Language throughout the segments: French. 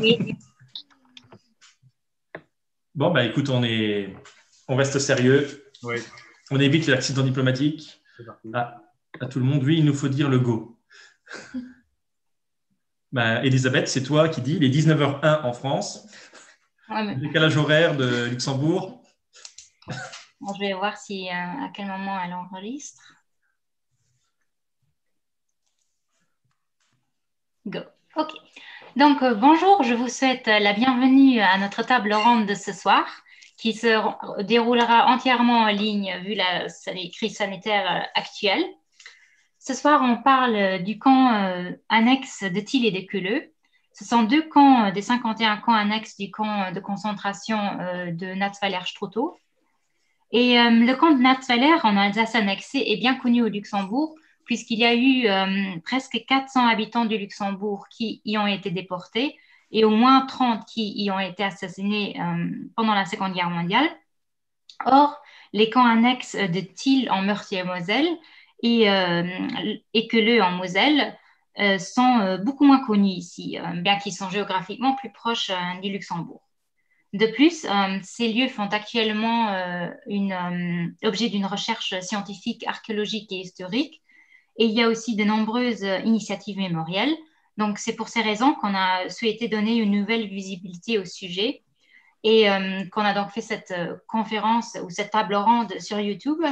Oui. Bon, bah écoute, on, est... on reste sérieux. Oui. On évite l'accident diplomatique. C'est parti. À, à tout le monde, oui, il nous faut dire le go. bah, Elisabeth, c'est toi qui dis, il est 19h01 en France. Mais- Décalage horaire de Luxembourg. bon, je vais voir si, euh, à quel moment elle enregistre. Go. OK. Donc, euh, bonjour, je vous souhaite euh, la bienvenue à notre table ronde de ce soir qui se déroulera entièrement en ligne vu la crise sanitaire euh, actuelle. Ce soir, on parle du camp annexe de Thiel et de Queuleux. Ce sont deux camps des 51 camps annexes du camp de concentration de Natzweiler-Struthof. Et le camp de Natzweiler en Alsace annexée est bien connu au Luxembourg puisqu'il y a eu euh, presque 400 habitants du Luxembourg qui y ont été déportés et au moins 30 qui y ont été assassinés euh, pendant la Seconde Guerre mondiale. Or, les camps annexes de Thiel en Meurthe-et-Moselle et, euh, en Moselle euh, sont beaucoup moins connus ici, bien qu'ils sont géographiquement plus proches du Luxembourg. De plus, ces lieux font actuellement l'objet d'une recherche scientifique, archéologique et historique, et il y a aussi de nombreuses euh, initiatives mémorielles. Donc, c'est pour ces raisons qu'on a souhaité donner une nouvelle visibilité au sujet et euh, qu'on a donc fait cette euh, conférence ou cette table ronde sur YouTube.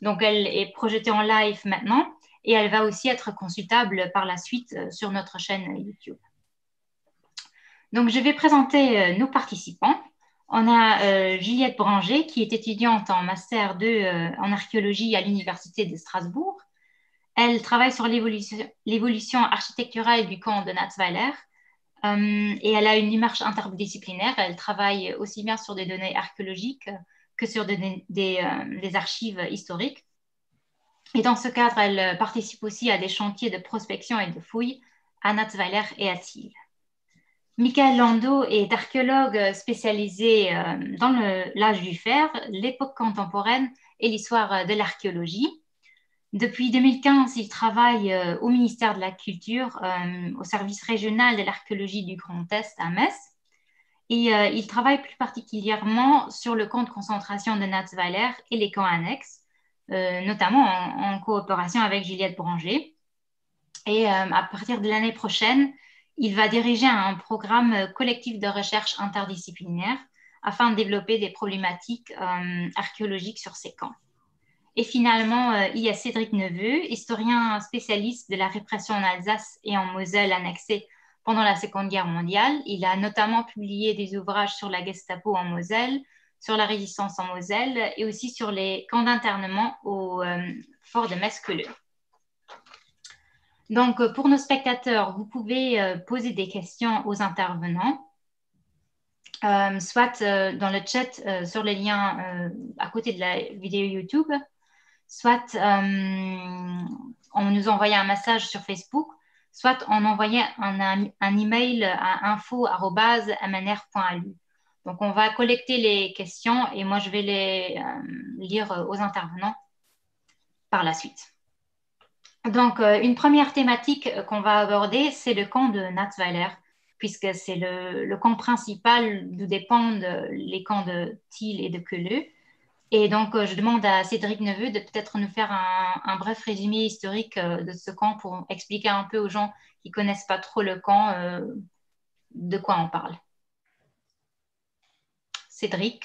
Donc, elle est projetée en live maintenant et elle va aussi être consultable par la suite sur notre chaîne YouTube. Donc, je vais présenter nos participants. On a Juliette Branger, qui est étudiante en Master 2 euh, en archéologie à l'Université de Strasbourg. Elle travaille sur l'évolution architecturale du camp de Natzweiler euh, et elle a une démarche interdisciplinaire. Elle travaille aussi bien sur des données archéologiques que sur euh, des archives historiques. Et dans ce cadre, elle participe aussi à des chantiers de prospection et de fouilles à Natzweiler et à Thiel. Michael Lando est archéologue spécialisé euh, dans l'âge du fer, l'époque contemporaine et l'histoire de l'archéologie. Depuis 2015, il travaille euh, au ministère de la Culture, euh, au service régional de l'archéologie du Grand Est à Metz. Et euh, il travaille plus particulièrement sur le camp de concentration de Natzweiler et les camps annexes, notamment en, coopération avec Juliette Branger. Et à partir de l'année prochaine, il va diriger un programme collectif de recherche interdisciplinaire afin de développer des problématiques archéologiques sur ces camps. Et finalement, euh, il y a Cédric Neveu, historien spécialiste de la répression en Alsace et en Moselle annexée pendant la Seconde Guerre mondiale. Il a notamment publié des ouvrages sur la Gestapo en Moselle, sur la résistance en Moselle et aussi sur les camps d'internement au euh, fort de Mesqueleux. Donc, euh, pour nos spectateurs, vous pouvez poser des questions aux intervenants, soit dans le chat sur les liens à côté de la vidéo YouTube, soit euh, en nous envoyant un message sur Facebook, soit en envoyant un, email à info.mnr.lu. Donc, on va collecter les questions et moi, je vais les euh, lire aux intervenants par la suite. Donc, euh, une première thématique qu'on va aborder, c'est le camp de Natzweiler, puisque c'est le, le, camp principal d'où dépendent les camps de Thiel et de Queuleux. Et donc, euh, je demande à Cédric Neveu de peut-être nous faire un, un, bref résumé historique euh, de ce camp pour expliquer un peu aux gens qui ne connaissent pas trop le camp euh, de quoi on parle. Cédric.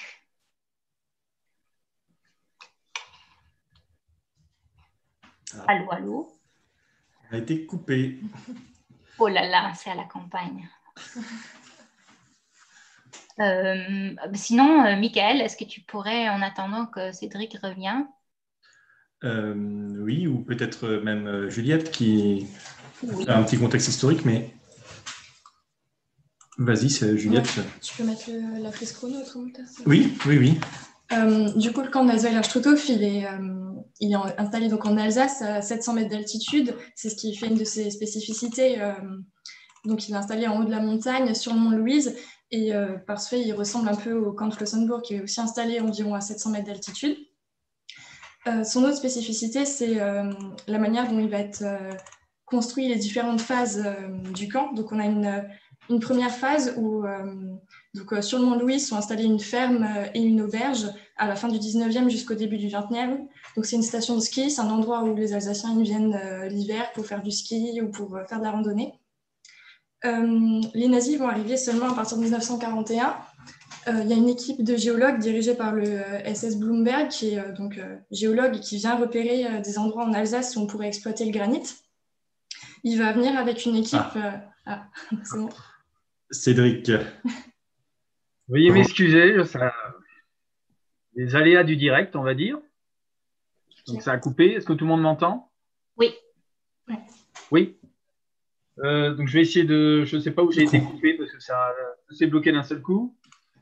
Ah. Allô, allô. A été coupé. Oh là là, c'est à la campagne. euh, sinon, euh, Michael, est-ce que tu pourrais, en attendant que Cédric revienne? Euh, Oui, ou peut-être même euh, Juliette qui oui. a un petit contexte historique, mais vas-y, c'est Juliette. Ouais, tu peux mettre le, la frise chrono autrement Oui, oui, oui. Euh, du coup, le camp de Natzweiler-Struthof, il est, euh, il est installé donc en Alsace à 700 mètres d'altitude. C'est ce qui fait une de ses spécificités. Euh, donc, il est installé en haut de la montagne, sur le mont Louise. Et euh, par ce fait, il ressemble un peu au camp de Flossenburg, qui est aussi installé environ à 700 mètres d'altitude. Euh, son autre spécificité, c'est euh, la manière dont il va être construit les différentes phases du camp. Donc, on a une première phase où, donc, sur le Mont Louis, sont installées une ferme et une auberge à la fin du 19e jusqu'au début du 20e. Donc, c'est une station de ski, c'est un endroit où les Alsaciens viennent l'hiver pour faire du ski ou pour faire de la randonnée. Les nazis vont arriver seulement à partir de 1941 euh, il y a une équipe de géologues dirigée par le euh, SS Bloomberg, qui est euh, donc géologue et qui vient repérer des endroits en Alsace où on pourrait exploiter le granit. Il va venir avec une équipe. Ah. ah c'est bon. Cédric. Veuillez m'excuser, ça... les aléas du direct, on va dire. Donc ça a coupé. Est-ce que tout le monde m'entend? Oui. Oui. Donc je vais essayer de. Je ne sais pas où j'ai été coupé parce que ça s'est bloqué d'un seul coup.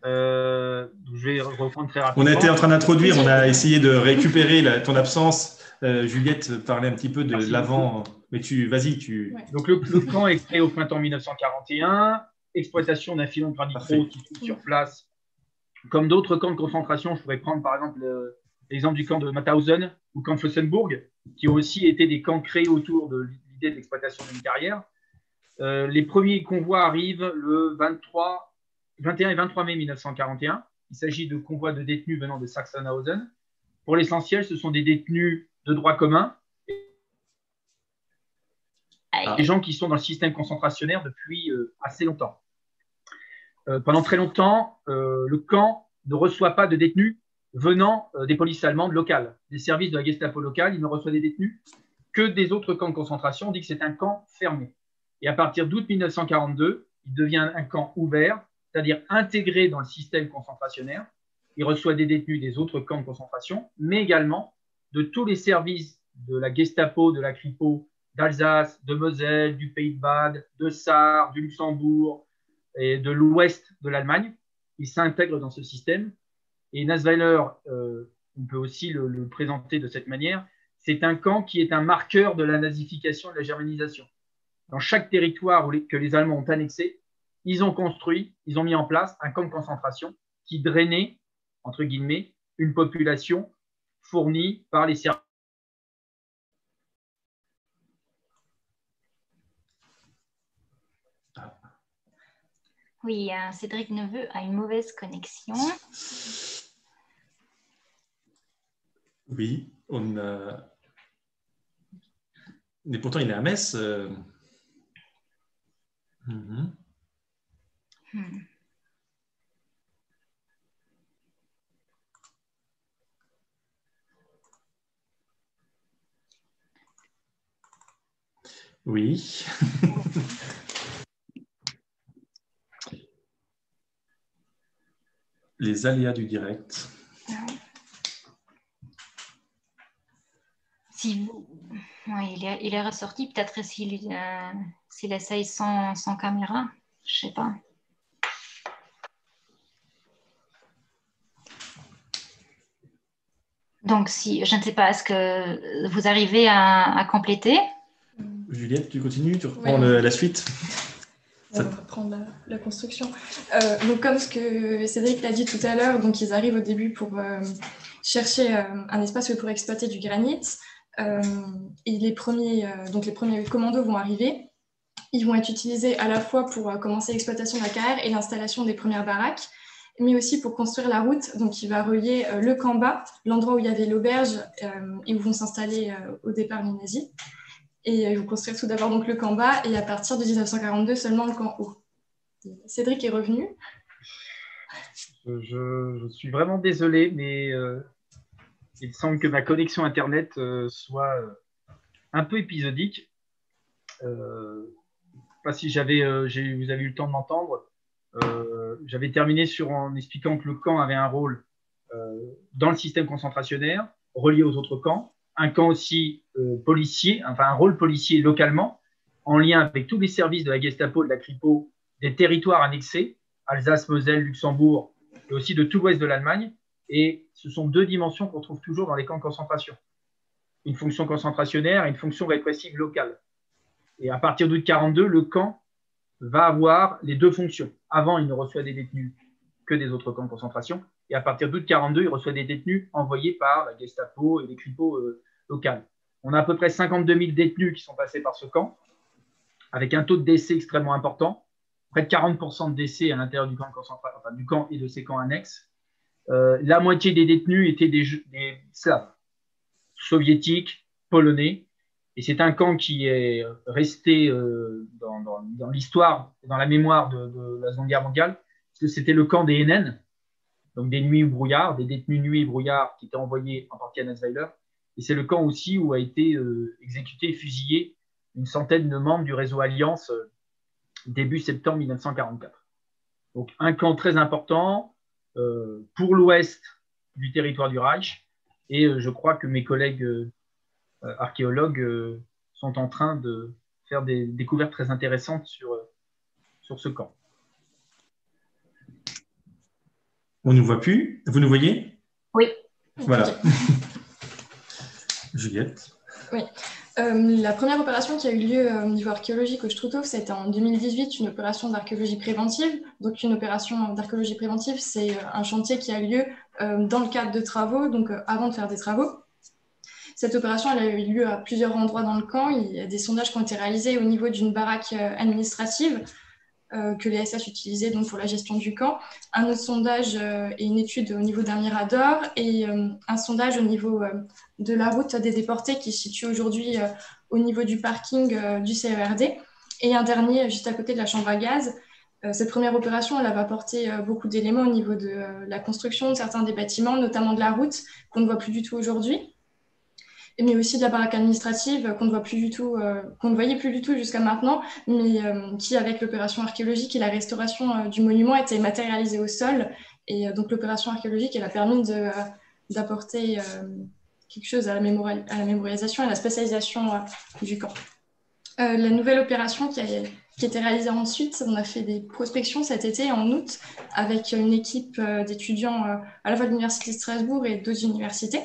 Euh, je vais reprendre très rapidement. On a été en train d'introduire, on a essayé de récupérer ton absence. Euh, Juliette parlait un petit peu de l'avant, mais tu, vas-y, tu. Donc le, camp est créé au printemps 1941, exploitation d'un filon granit qui se sur place. Comme d'autres camps de concentration, je pourrais prendre par exemple l'exemple du camp de Mauthausen ou camp de Flossenburg, qui ont aussi été des camps créés autour de l'idée de l'exploitation d'une carrière. Euh, les premiers convois arrivent le 23 21 et 23 mai 1941. Il s'agit de convois de détenus venant de Sachsenhausen. Pour l'essentiel, ce sont des détenus de droit commun, des gens qui sont dans le système concentrationnaire depuis euh, assez longtemps. Euh, pendant très longtemps, le camp ne reçoit pas de détenus venant des polices allemandes locales, des services de la Gestapo locale. Il ne reçoit des détenus que des autres camps de concentration. On dit que c'est un camp fermé. Et à partir d'août 1942, il devient un camp ouvert c'est-à-dire intégré dans le système concentrationnaire. Il reçoit des détenus des autres camps de concentration, mais également de tous les services de la Gestapo, de la Kripo, d'Alsace, de Moselle, du Pays de Bade, de Sarre, du Luxembourg et de l'ouest de l'Allemagne. Il s'intègre dans ce système. Et Nasweiler, euh, on peut aussi le, présenter de cette manière, c'est un camp qui est un marqueur de la nazification et de la germanisation. Dans chaque territoire que les Allemands ont annexé, ils ont construit, ils ont mis en place un camp de concentration qui drainait, entre guillemets, une population fournie par les services. Oui, Cédric Neveu a une mauvaise connexion. Oui, on a... Mais pourtant, il est à Metz. Euh. Mhm. Hmm. Oui. Les aléas du direct. Si il, est, il, est, ressorti, peut-être s'il euh, essaye sans, sans caméra, je ne sais pas. Donc, si, je ne sais pas, est-ce que vous arrivez à, compléter? Juliette, tu continues, tu reprends la suite on va reprendre la, construction. Euh, donc, comme ce que Cédric l'a dit tout à l'heure, donc ils arrivent au début pour euh, chercher euh, un espace où ils pourraient exploiter du granit. et les premiers, donc les premiers commandos vont arriver. Ils vont être utilisés à la fois pour commencer l'exploitation de la carrière et l'installation des premières baraques mais aussi pour construire la route. Donc, il va relier euh, le camp bas, l'endroit où il y avait l'auberge euh, et où vont s'installer euh, au départ les nazis. Et ils vont construire tout d'abord donc le camp bas et à partir de 1942 seulement le camp haut. Cédric est revenu. Je, suis vraiment désolé, mais il semble que ma connexion Internet soit un peu épisodique. Pas si j'avais, vous avez eu le temps de m'entendre. Euh, j'avais terminé en expliquant que le camp avait un rôle euh, dans le système concentrationnaire, relié aux autres camps, un camp aussi euh, policier, enfin un rôle policier localement, en lien avec tous les services de la Gestapo, de la Kripo, des territoires annexés, Alsace, Moselle, Luxembourg, et aussi de tout l'ouest de l'Allemagne. Et ce sont deux dimensions qu'on trouve toujours dans les camps de concentration. Une fonction concentrationnaire et une fonction répressive locale. Et à partir d'août 42, le camp va avoir les deux fonctions. Avant, il ne reçoit des détenus que des autres camps de concentration. Et à partir d'août 42, il reçoit des détenus envoyés par la Gestapo et les cripos euh, locales. On a à peu près 52 000 détenus qui sont passés par ce camp, avec un taux de décès extrêmement important. près de 40% de décès à l'intérieur du camp, du camp et de ses camps annexes. la moitié des détenus étaient des, des Slaves, soviétiques, polonais. Et c'est un camp qui est resté dans, l'histoire, dans la mémoire de, la Seconde Guerre mondiale, parce que c'était le camp des NN, donc des nuits brouillards, des détenus nuits brouillards qui étaient envoyés en partie à Nassweiler. Et c'est le camp aussi où a été euh, exécuté et fusillé une centaine de membres du réseau Alliance euh, début septembre 1944. Donc un camp très important euh, pour l'ouest du territoire du Reich. Et je crois que mes collègues archéologues sont en train de faire des découvertes très intéressantes sur, sur ce camp. On ne nous voit plus? Vous nous voyez? Oui. Voilà. Juliette Oui. Euh, la première opération qui a eu lieu euh, au niveau archéologique au Struthof, c'était en 2018, une opération d'archéologie préventive. Donc, une opération d'archéologie préventive, c'est euh, un chantier qui a lieu dans le cadre de travaux, donc avant de faire des travaux. Cette opération elle a eu lieu à plusieurs endroits dans le camp. Il y a des sondages qui ont été réalisés au niveau d'une baraque administrative euh, que les SS utilisaient donc, pour la gestion du camp, un autre sondage euh, et une étude au niveau d'un mirador et euh, un sondage au niveau de la route des déportés qui se situe aujourd'hui au niveau du parking du CERD et un dernier juste à côté de la chambre à gaz. Cette première opération, elle avait apporté beaucoup d'éléments au niveau de la construction de certains des bâtiments, notamment de la route, qu'on ne voit plus du tout aujourd'hui mais aussi de la baraque administrative euh, qu'on ne voyait plus du tout jusqu'à maintenant, mais euh, qui, avec l'opération archéologique et la restauration euh, du monument, était matérialisée au sol. Et donc l'opération archéologique, elle a permis d'apporter quelque chose à la, mémorisation et à la spécialisation du camp. la nouvelle opération qui a, qui a été réalisée ensuite, on a fait des prospections cet été en août avec une équipe d'étudiants à la fois de l'Université de Strasbourg et d'autres universités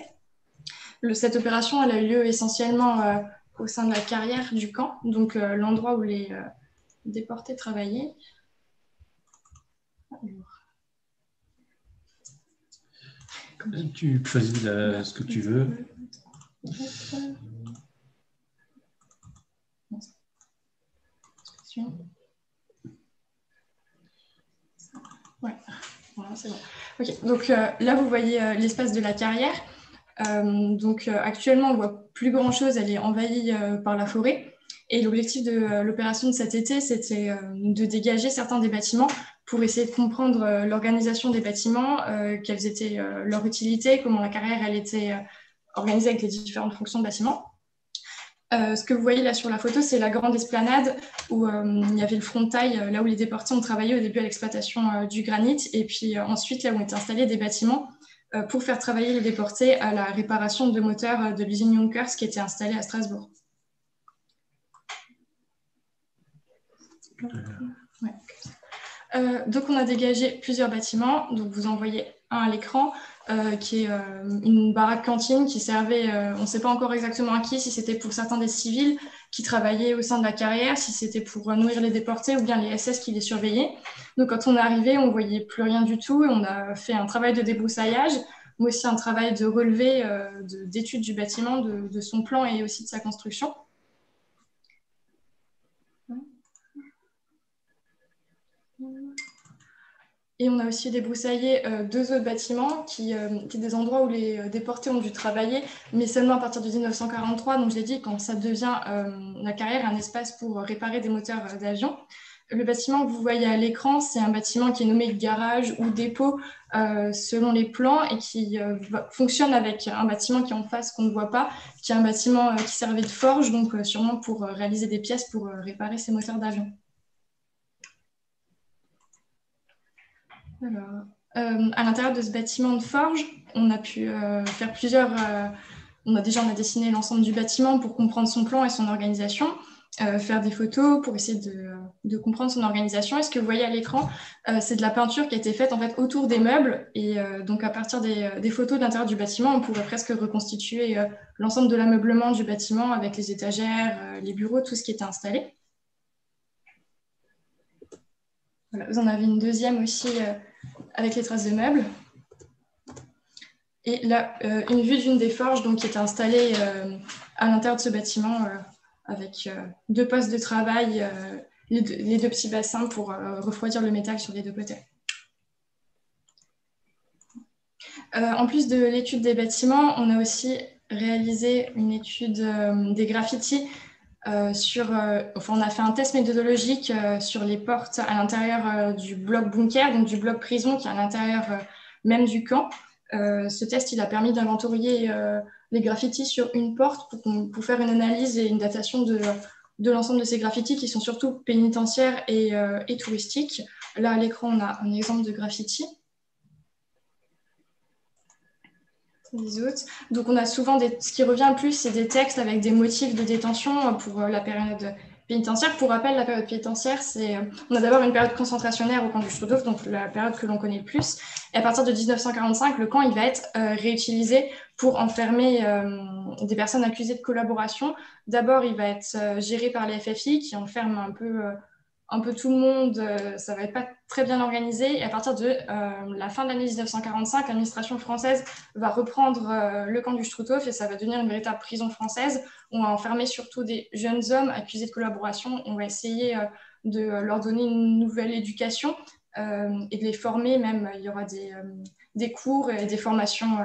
cette opération, elle a eu lieu essentiellement euh, au sein de la carrière du camp, donc euh, l'endroit où les euh, déportés travaillaient. Tu choisis ce que tu veux. Ouais, voilà, bon. Ok, donc là, vous voyez l'espace de la carrière. Euh, donc euh, actuellement, on voit plus grand-chose, elle est envahie euh, par la forêt. Et l'objectif de l'opération de cet été, c'était de dégager certains des bâtiments pour essayer de comprendre l'organisation des bâtiments, quelles étaient leur utilité, comment la carrière elle était organisée avec les différentes fonctions de bâtiments. ce que vous voyez là sur la photo, c'est la grande esplanade où il y avait le frontail, là où les déportés ont travaillé au début à l'exploitation du granit, et puis ensuite là où été installés des bâtiments pour faire travailler les déportés à la réparation de moteurs euh, de l'usine Junkers qui était installée à Strasbourg. Euh, donc on a dégagé plusieurs bâtiments. Donc vous en voyez un à l'écran qui est une baraque cantine qui servait, on ne sait pas encore exactement à qui, si c'était pour certains des civils qui travaillaient au sein de la carrière, si c'était pour nourrir les déportés ou bien les SS qui les surveillaient. Donc quand on est arrivé, on voyait plus rien du tout et on a fait un travail de débroussaillage, mais aussi un travail de relevé, euh, d'étude du bâtiment, de, son plan et aussi de sa construction. Et on a aussi débroussaillé euh, deux autres bâtiments qui, euh, qui, des endroits où les déportés ont dû travailler, mais seulement à partir de 1943. Donc, je l'ai dit, quand ça devient la carrière un espace pour réparer des moteurs d'avion. Le bâtiment que vous voyez à l'écran, c'est un bâtiment qui est nommé garage ou dépôt euh, selon les plans et qui euh, fonctionne avec un bâtiment qui est en face qu'on ne voit pas, qui est un bâtiment euh, qui servait de forge, donc sûrement pour réaliser des pièces pour réparer ces moteurs d'avion. À l'intérieur de ce bâtiment de forge, on a pu faire plusieurs. on a déjà on a dessiné l'ensemble du bâtiment pour comprendre son plan et son organisation. Euh, faire des photos pour essayer de, comprendre son organisation. Et ce que vous voyez à l'écran, euh, c'est de la peinture qui a été faite en fait autour des meubles. Et euh, donc à partir des, photos de l'intérieur du bâtiment, on pourrait presque reconstituer l'ensemble de l'ameublement du bâtiment avec les étagères, les bureaux, tout ce qui était installé. Vous en avez une deuxième aussi avec les traces de meubles. Et là, une vue d'une des forges donc, qui était installée à l'intérieur de ce bâtiment avec euh, deux postes de travail euh, les, deux, petits bassins pour refroidir le métal sur les deux côtés. en plus de l'étude des bâtiments, on a aussi réalisé une étude des graffitis euh, euh, on a fait un test méthodologique euh, sur les portes à l'intérieur du bloc bunker, donc du bloc prison qui est à l'intérieur même du camp. ce test, il a permis d'inventorier les graffitis sur une porte pour, faire une analyse et une datation de, l'ensemble de ces graffitis qui sont surtout pénitentiaires et, touristiques. Là, à l'écran, on a un exemple de graffiti. Donc, on a souvent des... ce qui revient le plus, c'est des textes avec des motifs de détention pour euh, la période pénitentiaire. Pour rappel, la période pénitentiaire, c'est euh, on a d'abord une période concentrationnaire au camp du Strudhof, donc la période que l'on connaît le plus. Et à partir de 1945, le camp il va être euh, réutilisé pour enfermer des personnes accusées de collaboration. D'abord, il va être géré par les FFI qui enferment un peu un peu tout le monde, euh, ça va être pas très bien organisé. Et à partir de euh, la fin de l'année 1945, l'administration française va reprendre euh, le camp du Struthof et ça va devenir une véritable prison française. On va enfermer surtout des jeunes hommes accusés de collaboration. On va essayer de leur donner une nouvelle éducation et de les former. Même, il y aura des, des cours et des formations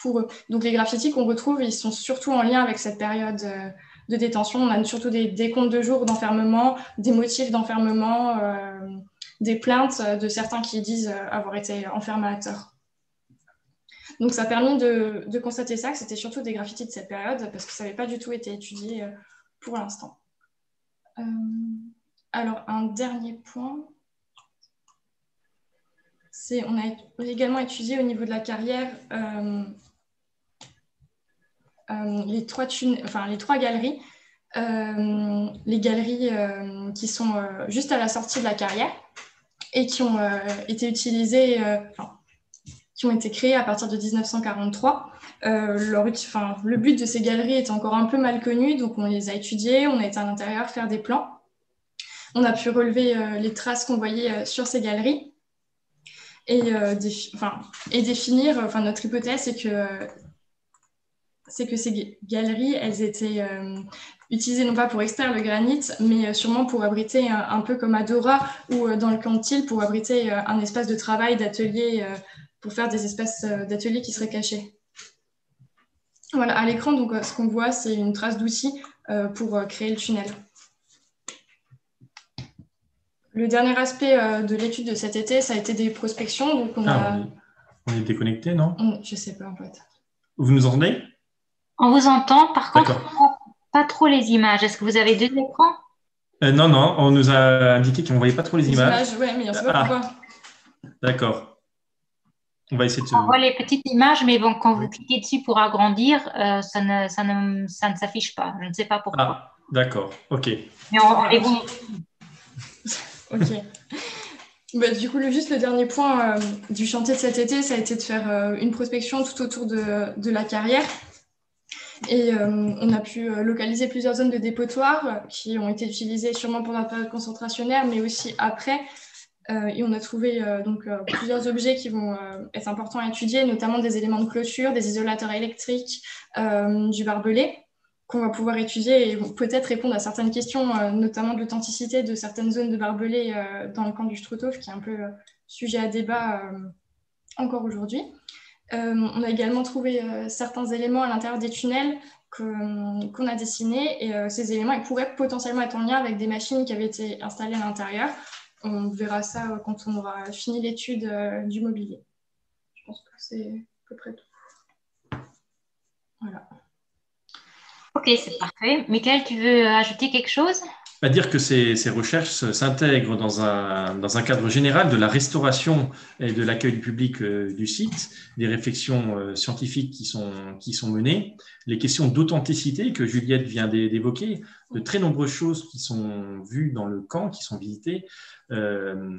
pour eux. Donc les graffitis qu'on retrouve, ils sont surtout en lien avec cette période de détention. On a surtout des, comptes de jours d'enfermement, des motifs d'enfermement, euh, des plaintes de certains qui disent avoir été tort. Donc ça a permis de, constater ça, que c'était surtout des graffitis de cette période, parce que ça n'avait pas du tout été étudié euh, pour l'instant. Euh, alors un dernier point, on a également étudié au niveau de la carrière les, trois enfin, les trois galeries, euh, les galeries euh, qui sont juste à la sortie de la carrière et qui ont été utilisées, qui ont été créées à partir de 1943. le but de ces galeries est encore un peu mal connu, donc on les a étudiées, on a été à l'intérieur faire des plans. On a pu relever les traces qu'on voyait sur ces galeries et, définir, notre hypothèse, c'est que c'est que ces galeries, elles étaient euh, utilisées non pas pour extraire le granit, mais euh, sûrement pour abriter un, peu comme à Dora ou euh, dans le Cantil, pour abriter un espace de travail, d'atelier, pour faire des espaces d'atelier qui seraient cachés. Voilà, à l'écran, donc ce qu'on voit, c'est une trace d'outil pour créer le tunnel. Le dernier aspect de l'étude de cet été, ça a été des prospections. Donc on, ah, on est déconnecté, non? Je sais pas en fait. Vous nous entendez on vous entend, par contre, pas trop les images. Est-ce que vous avez deux écrans? Euh, Non, non, on nous a indiqué qu'on ne voyait pas trop les, images. Oui, mais on sait pas pourquoi. D'accord. On va essayer de. On voit les petites images, mais bon, quand vous cliquez dessus pour agrandir, euh, ça ne, ça ne, ça ne s'affiche pas. Je ne sais pas pourquoi. Ah, d'accord, ok. Mais on, les voit. ok. Bah, du coup, le, juste le dernier point euh, du chantier de cet été, ça a été de faire une prospection tout autour de, de la carrière. Et euh, on a pu euh, localiser plusieurs zones de dépotoir qui ont été utilisées sûrement pendant la période concentrationnaire, mais aussi après. Euh, et on a trouvé donc plusieurs objets qui vont être importants à étudier, notamment des éléments de clôture, des isolateurs électriques, du barbelé qu'on va pouvoir étudier et peut-être répondre à certaines questions, notamment de l'authenticité de certaines zones de barbelé dans le camp du Struthof, qui est un peu sujet à débat encore aujourd'hui. Euh, on a également trouvé euh, certains éléments à l'intérieur des tunnels qu'on a dessinés et euh, ces éléments ils pourraient potentiellement être en lien avec des machines qui avaient été installées à l'intérieur. On verra ça quand on aura fini l'étude du mobilier. Je pense que c'est à peu près tout. Voilà. Ok, c'est parfait. Michael, tu veux ajouter quelque chose? À dire que ces, recherches s'intègrent dans un, dans un, cadre général de la restauration et de l'accueil public euh, du site, des réflexions euh, scientifiques qui sont, qui sont menées, les questions d'authenticité que Juliette vient d'évoquer, de très nombreuses choses qui sont vues dans le camp, qui sont visitées. Euh,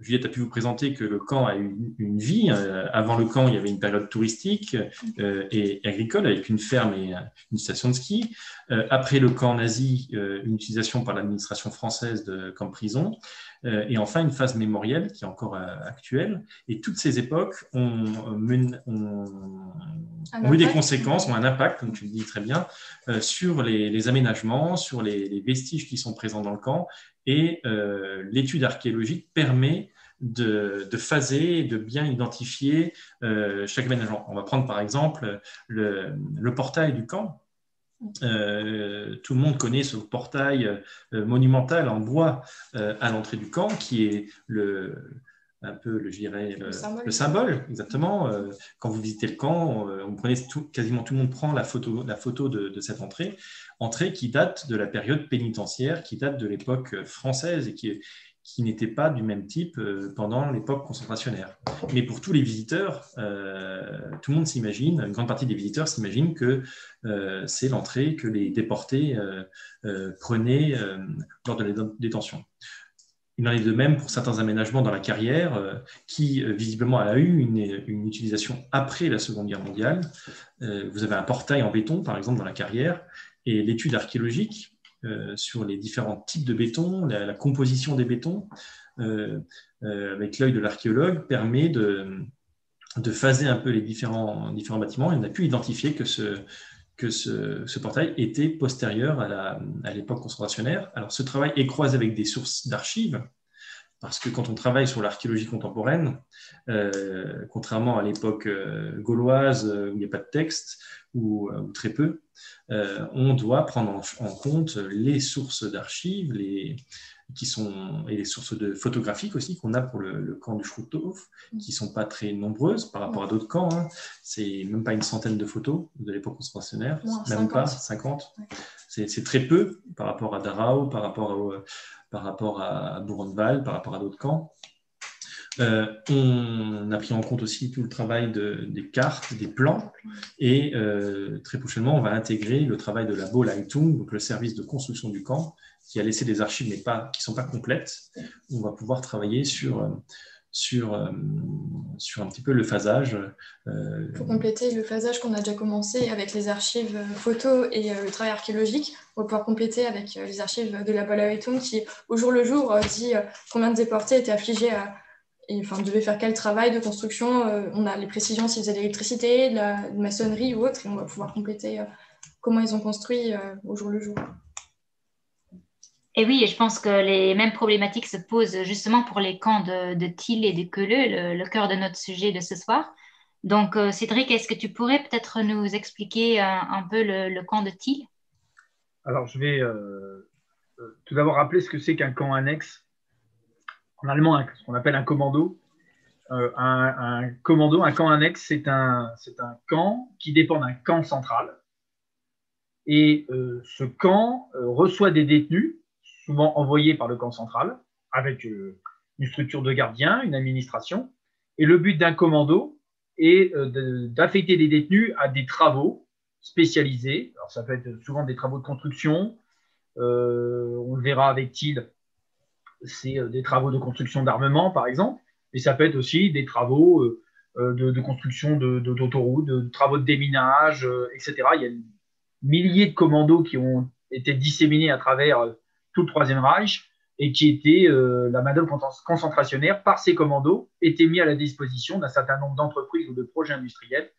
Juliette a pu vous présenter que le camp a eu une, vie. Euh, avant le camp, il y avait une période touristique euh, et agricole avec une ferme et une station de ski. après le camp nazi, une utilisation par l'administration française de camp prison. Et enfin, une phase mémorielle qui est encore actuelle. Et toutes ces époques ont, ont, eu des conséquences, ont un impact, comme tu le dis très bien, sur les, les aménagements, sur les, les, vestiges qui sont présents dans le camp Et l'étude archéologique permet de, de, phaser, de bien identifier chaque aménagement. On va prendre par exemple le portail du camp. Euh, tout le monde connaît ce portail euh, monumental en bois euh, à l'entrée du camp, qui est le, un peu, le, je dirais, le, symbole. exactement. quand vous visitez le camp, on quasiment tout le monde prend la photo, la photo de, de, cette entrée, entrée qui date de la période pénitentiaire, qui date de l'époque française et qui est, qui n'étaient pas du même type euh, pendant l'époque concentrationnaire. Mais pour tous les visiteurs, euh, tout le monde s'imagine, une grande partie des visiteurs s'imaginent que euh, c'est l'entrée que les déportés prenaient lors de la détention. Il en est de même pour certains aménagements dans la carrière qui, visiblement, a eu une, utilisation après la Seconde Guerre mondiale. vous avez un portail en béton, par exemple, dans la carrière, et l'étude archéologique sur les différents types de béton, la, composition des bétons, euh, euh, avec l'œil de l'archéologue, permet de, de phaser un peu les différents, bâtiments. On a pu identifier que ce, que ce, portail était postérieur à l'époque concentrationnaire. Alors, ce travail est croisé avec des sources d'archives, parce que quand on travaille sur l'archéologie contemporaine, contrairement à l'époque gauloise où il n'y a pas de texte, ou très peu, euh, on doit prendre en, compte les sources d'archives, les, qui sont, et les sources de photographiques aussi qu'on a pour le, camp du Schrouthof, qui ne sont pas très nombreuses par rapport à d'autres camps. Hein. C'est même pas une centaine de photos de l'époque concentrationnaire, même pas 50. C'est très peu par rapport à Darao, par rapport à, par rapport à par rapport à d'autres camps. Euh, on a pris en compte aussi tout le travail des cartes, des plans, et euh, très prochainement, on va intégrer le travail de la Bauleitung, donc le service de construction du camp, qui a laissé des archives, mais qui ne sont pas complètes. On va pouvoir travailler sur, sur, un petit peu le phasage. Euh, Pour compléter le phasage qu'on a déjà commencé avec les archives photos et le travail archéologique, on va pouvoir compléter avec les archives de la Bauleitung qui, au jour le jour, dit combien de déportés étaient affligés à et enfin, devait faire quel travail de construction. Euh, on a les précisions s'ils faisaient de l'électricité, de la maçonnerie ou autre, et on va pouvoir compléter euh, comment ils ont construit euh, au jour le jour. Et oui, je pense que les mêmes problématiques se posent justement pour les camps de, de et de Queuleux, le, cœur de notre sujet de ce soir. Donc, Cédric, est-ce que tu pourrais peut-être nous expliquer un, peu le, camp de Thiel? Alors, je vais tout d'abord rappeler ce que c'est qu'un camp annexe en allemand ce qu'on appelle un commando. Euh, un, commando, un camp annexe, c'est un, camp qui dépend d'un camp central. Et euh, ce camp euh, reçoit des détenus, souvent envoyés par le camp central, avec une structure de gardien, une administration. Et le but d'un commando est d'affecter des détenus à des travaux spécialisés. Alors ça peut être souvent des travaux de construction. on le verra avec Thiel c'est euh, des travaux de construction d'armement, par exemple, mais ça peut être aussi des travaux euh, euh, de, construction d'autoroutes, de, de, travaux de déminage, etc. Il y a milliers de commandos qui ont été disséminés à travers tout le Troisième Reich et qui étaient, la main-d'œuvre concentrationnaire par ces commandos, était mis à la disposition d'un certain nombre d'entreprises ou de projets industriels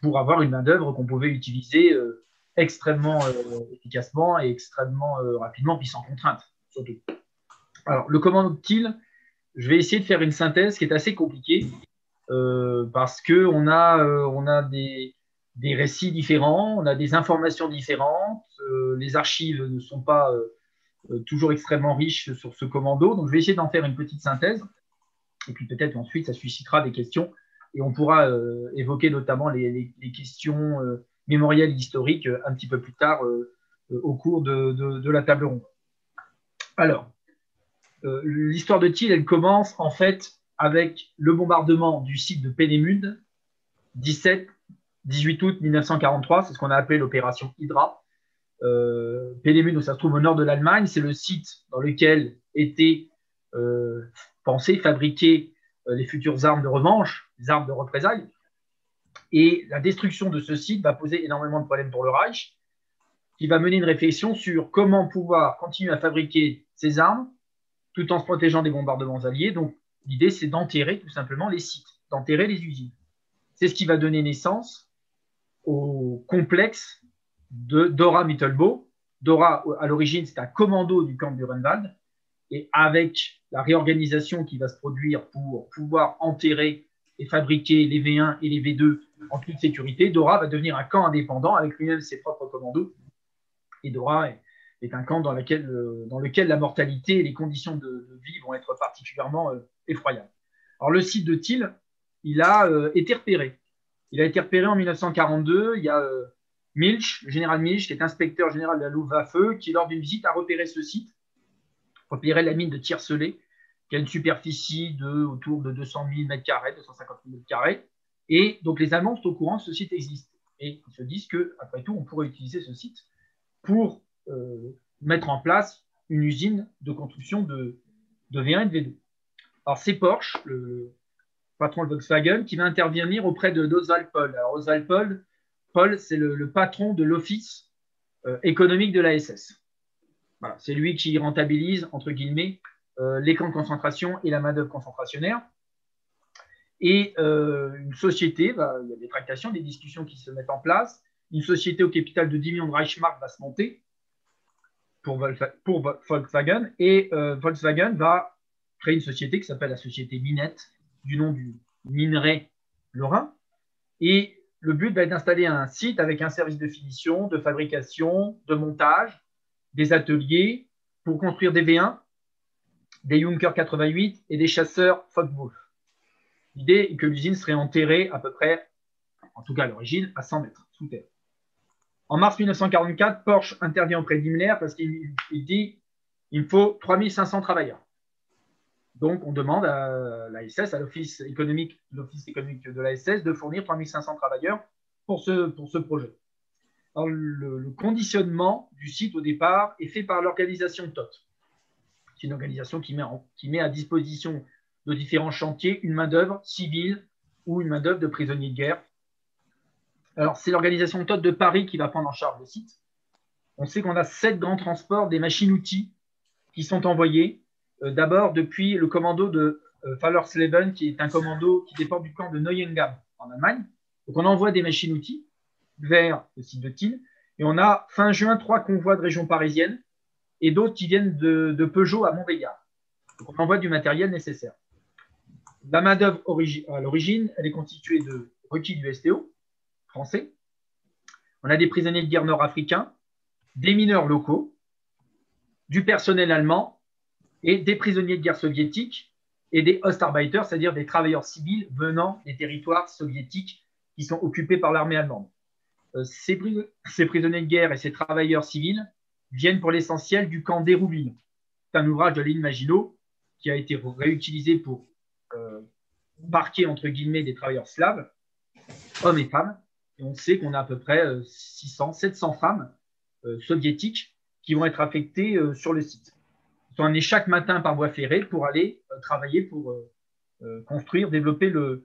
pour avoir une main-d'œuvre qu'on pouvait utiliser extrêmement efficacement et extrêmement rapidement, puis sans contrainte, surtout. Alors, le commando de TIL, je vais essayer de faire une synthèse qui est assez compliquée euh, parce qu'on a, euh, on a des, récits différents, on a des informations différentes, euh, les archives ne sont pas toujours extrêmement riches sur ce commando, donc je vais essayer d'en faire une petite synthèse. Et puis peut-être ensuite ça suscitera des questions. Et on pourra évoquer notamment les, questions mémorielles historiques un petit peu plus tard au cours de, de la table ronde. Alors, euh, l'histoire de Thiel, elle commence en fait avec le bombardement du site de Pénémude, 17, 18 août 1943, c'est ce qu'on a appelé l'opération Hydra. Euh, Pénémude, ça se trouve au nord de l'Allemagne, c'est le site dans lequel étaient euh, pensées, fabriquées euh, les futures armes de revanche, les armes de représailles. Et la destruction de ce site va poser énormément de problèmes pour le Reich, qui va mener une réflexion sur comment pouvoir continuer à fabriquer ces armes tout en se protégeant des bombardements alliés. Donc, l'idée, c'est d'enterrer tout simplement les sites, d'enterrer les usines. C'est ce qui va donner naissance au complexe de Dora Mittelbau. Dora, à l'origine, c'est un commando du camp de Buchenwald et avec la réorganisation qui va se produire pour pouvoir enterrer et fabriquer les V1 et les V2 en toute sécurité, Dora va devenir un camp indépendant avec lui-même ses propres commandos. Et Dora est, un camp dans, euh, dans, lequel la mortalité et les conditions de, vie vont être particulièrement euh, effroyables. Alors le site de Thiel, il a euh, été repéré. Il a été repéré en 1942. Il y a Milch, le général Milch, qui est inspecteur général de la Luftwaffe, qui lors d'une visite a repéré ce site, repéré la mine de Tiercelé, qui a une superficie de autour de 200 000 m2, 250 000 m2. Et donc les Allemands sont au courant que ce site existe. Et ils se disent qu'après tout, on pourrait utiliser ce site pour mettre en place une usine de construction de, V1 et de V2. Alors c'est Porsche, le patron de Volkswagen, qui va intervenir auprès de d'Oswald Paul. Alors Oswald Paul, c'est le, patron de l'office euh, économique de la SS. c'est lui qui rentabilise, entre guillemets, euh, les camps de concentration et la main-d'œuvre concentrationnaire. Et euh, une société, bah, il y a des tractations, des discussions qui se mettent en place. Une société au capital de 10 millions de Reichsmark va se monter pour, Volkswagen. Et euh, Volkswagen va créer une société qui s'appelle la société Minette, du nom du minerai lorrain. Et le but va être d'installer un site avec un service de finition, de fabrication, de montage, des ateliers pour construire des V1 des Junker 88 et des chasseurs Focke-Wulf. L'idée est que l'usine serait enterrée à peu près, en tout cas à l'origine, à 100 mètres sous terre. En mars 1944, Porsche intervient auprès d'Himmler parce qu'il dit il me faut 3500 travailleurs. Donc, on demande à la SS, à l'Office économique, économique de la SS, de fournir 3500 travailleurs pour ce, projet. le, le, conditionnement du site au départ est fait par l'organisation TOT. C'est une organisation qui met, qui met à disposition de différents chantiers une main-d'œuvre civile ou une main-d'œuvre de prisonniers de guerre. Alors, c'est l'organisation TOT de Paris qui va prendre en charge le site. On sait qu'on a sept grands transports des machines-outils qui sont envoyés. Euh, d'abord, depuis le commando de euh, Fallersleben, qui est un commando qui dépend du camp de Neuengamme en Allemagne. Donc, on envoie des machines-outils vers le site de Thiel. Et on a fin juin trois convois de région parisienne et d'autres qui viennent de, Peugeot à Montbéliard. Donc on envoie du matériel nécessaire. La main-d'œuvre à l'origine, elle est constituée de requis du STO On a des prisonniers de guerre nord-africains, des mineurs locaux, du personnel allemand et des prisonniers de guerre soviétiques et des Ostarbeiter, c'est-à-dire des travailleurs civils venant des territoires soviétiques qui sont occupés par l'armée allemande. Euh, ces, prisonniers de guerre et ces travailleurs civils viennent pour l'essentiel du camp d'Hérouville. C'est un ouvrage de Lynn Maginot qui a été réutilisé pour euh, marquer entre guillemets des travailleurs slaves, hommes et femmes. Et on sait qu'on a à peu près 600, euh, 700 femmes euh, soviétiques qui vont être affectées euh, sur le site. Ils sont amenés chaque matin par voie ferrée pour aller travailler pour construire, développer le,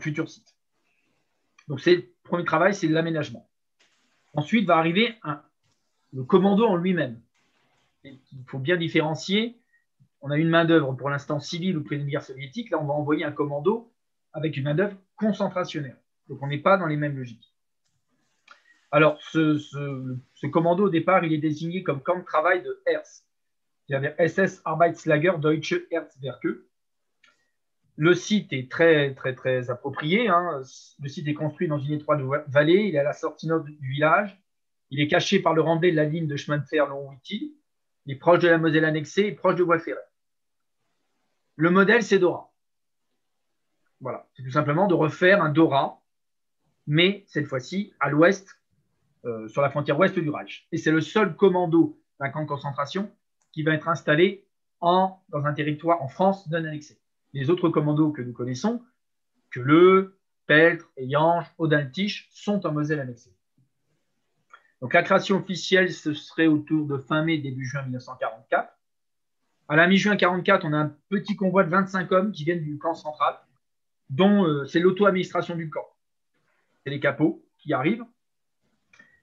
futur site. Donc, c'est le premier travail, c'est l'aménagement. Ensuite va arriver le commando en lui-même. Il faut bien différencier. On a une main-d'œuvre pour l'instant civile ou près guerre soviétique. Là, on va envoyer un commando avec une main-d'œuvre concentrationnaire. Donc, on n'est pas dans les mêmes logiques. Alors, ce, commando, au départ, il est désigné comme camp de travail de Herz. C'est-à-dire SS Arbeitslager Deutsche Erzwerke. Le site est très, très, très approprié. Hein. Le site est construit dans une étroite vallée. Il est à la sortie nord du village. Il est caché par le rendez de la ligne de chemin de fer long Il est proche de la Moselle annexée et proche de voie ferrée. Le modèle, c'est Dora. Voilà, c'est tout simplement de refaire un Dora, mais cette fois-ci à l'ouest, euh, sur la frontière ouest du Reich. Et c'est le seul commando d'un camp de concentration qui va être installé en, dans un territoire en France non annexé. Les autres commandos que nous connaissons, que le Peltre, Eyange, Audin-Tiche, sont en Moselle annexée. Donc la création officielle, ce serait autour de fin mai, début juin 1944. À la mi-juin 1944, on a un petit convoi de 25 hommes qui viennent du camp central, dont euh, c'est l'auto-administration du camp. C'est les capots qui arrivent.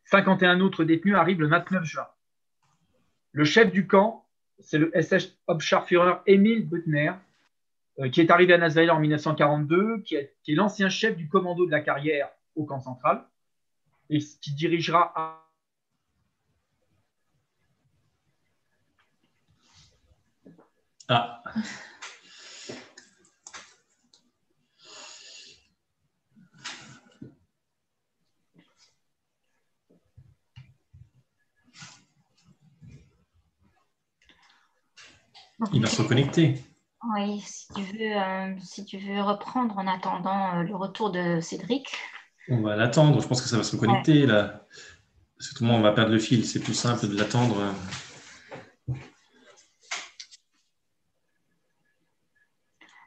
51 autres détenus arrivent le 29 juin. Le chef du camp, c'est le SS Hauptscharführer Emil Büttner, euh, qui est arrivé à Nazweiler en 1942, qui est, l'ancien chef du commando de la carrière au camp central, et qui dirigera Ah. Il va se reconnecter. Oui, si tu veux, euh, si tu veux reprendre en attendant euh, le retour de Cédric. On va l'attendre. Je pense que ça va se reconnecter là. Parce que tout le monde va perdre le fil. C'est plus simple de l'attendre.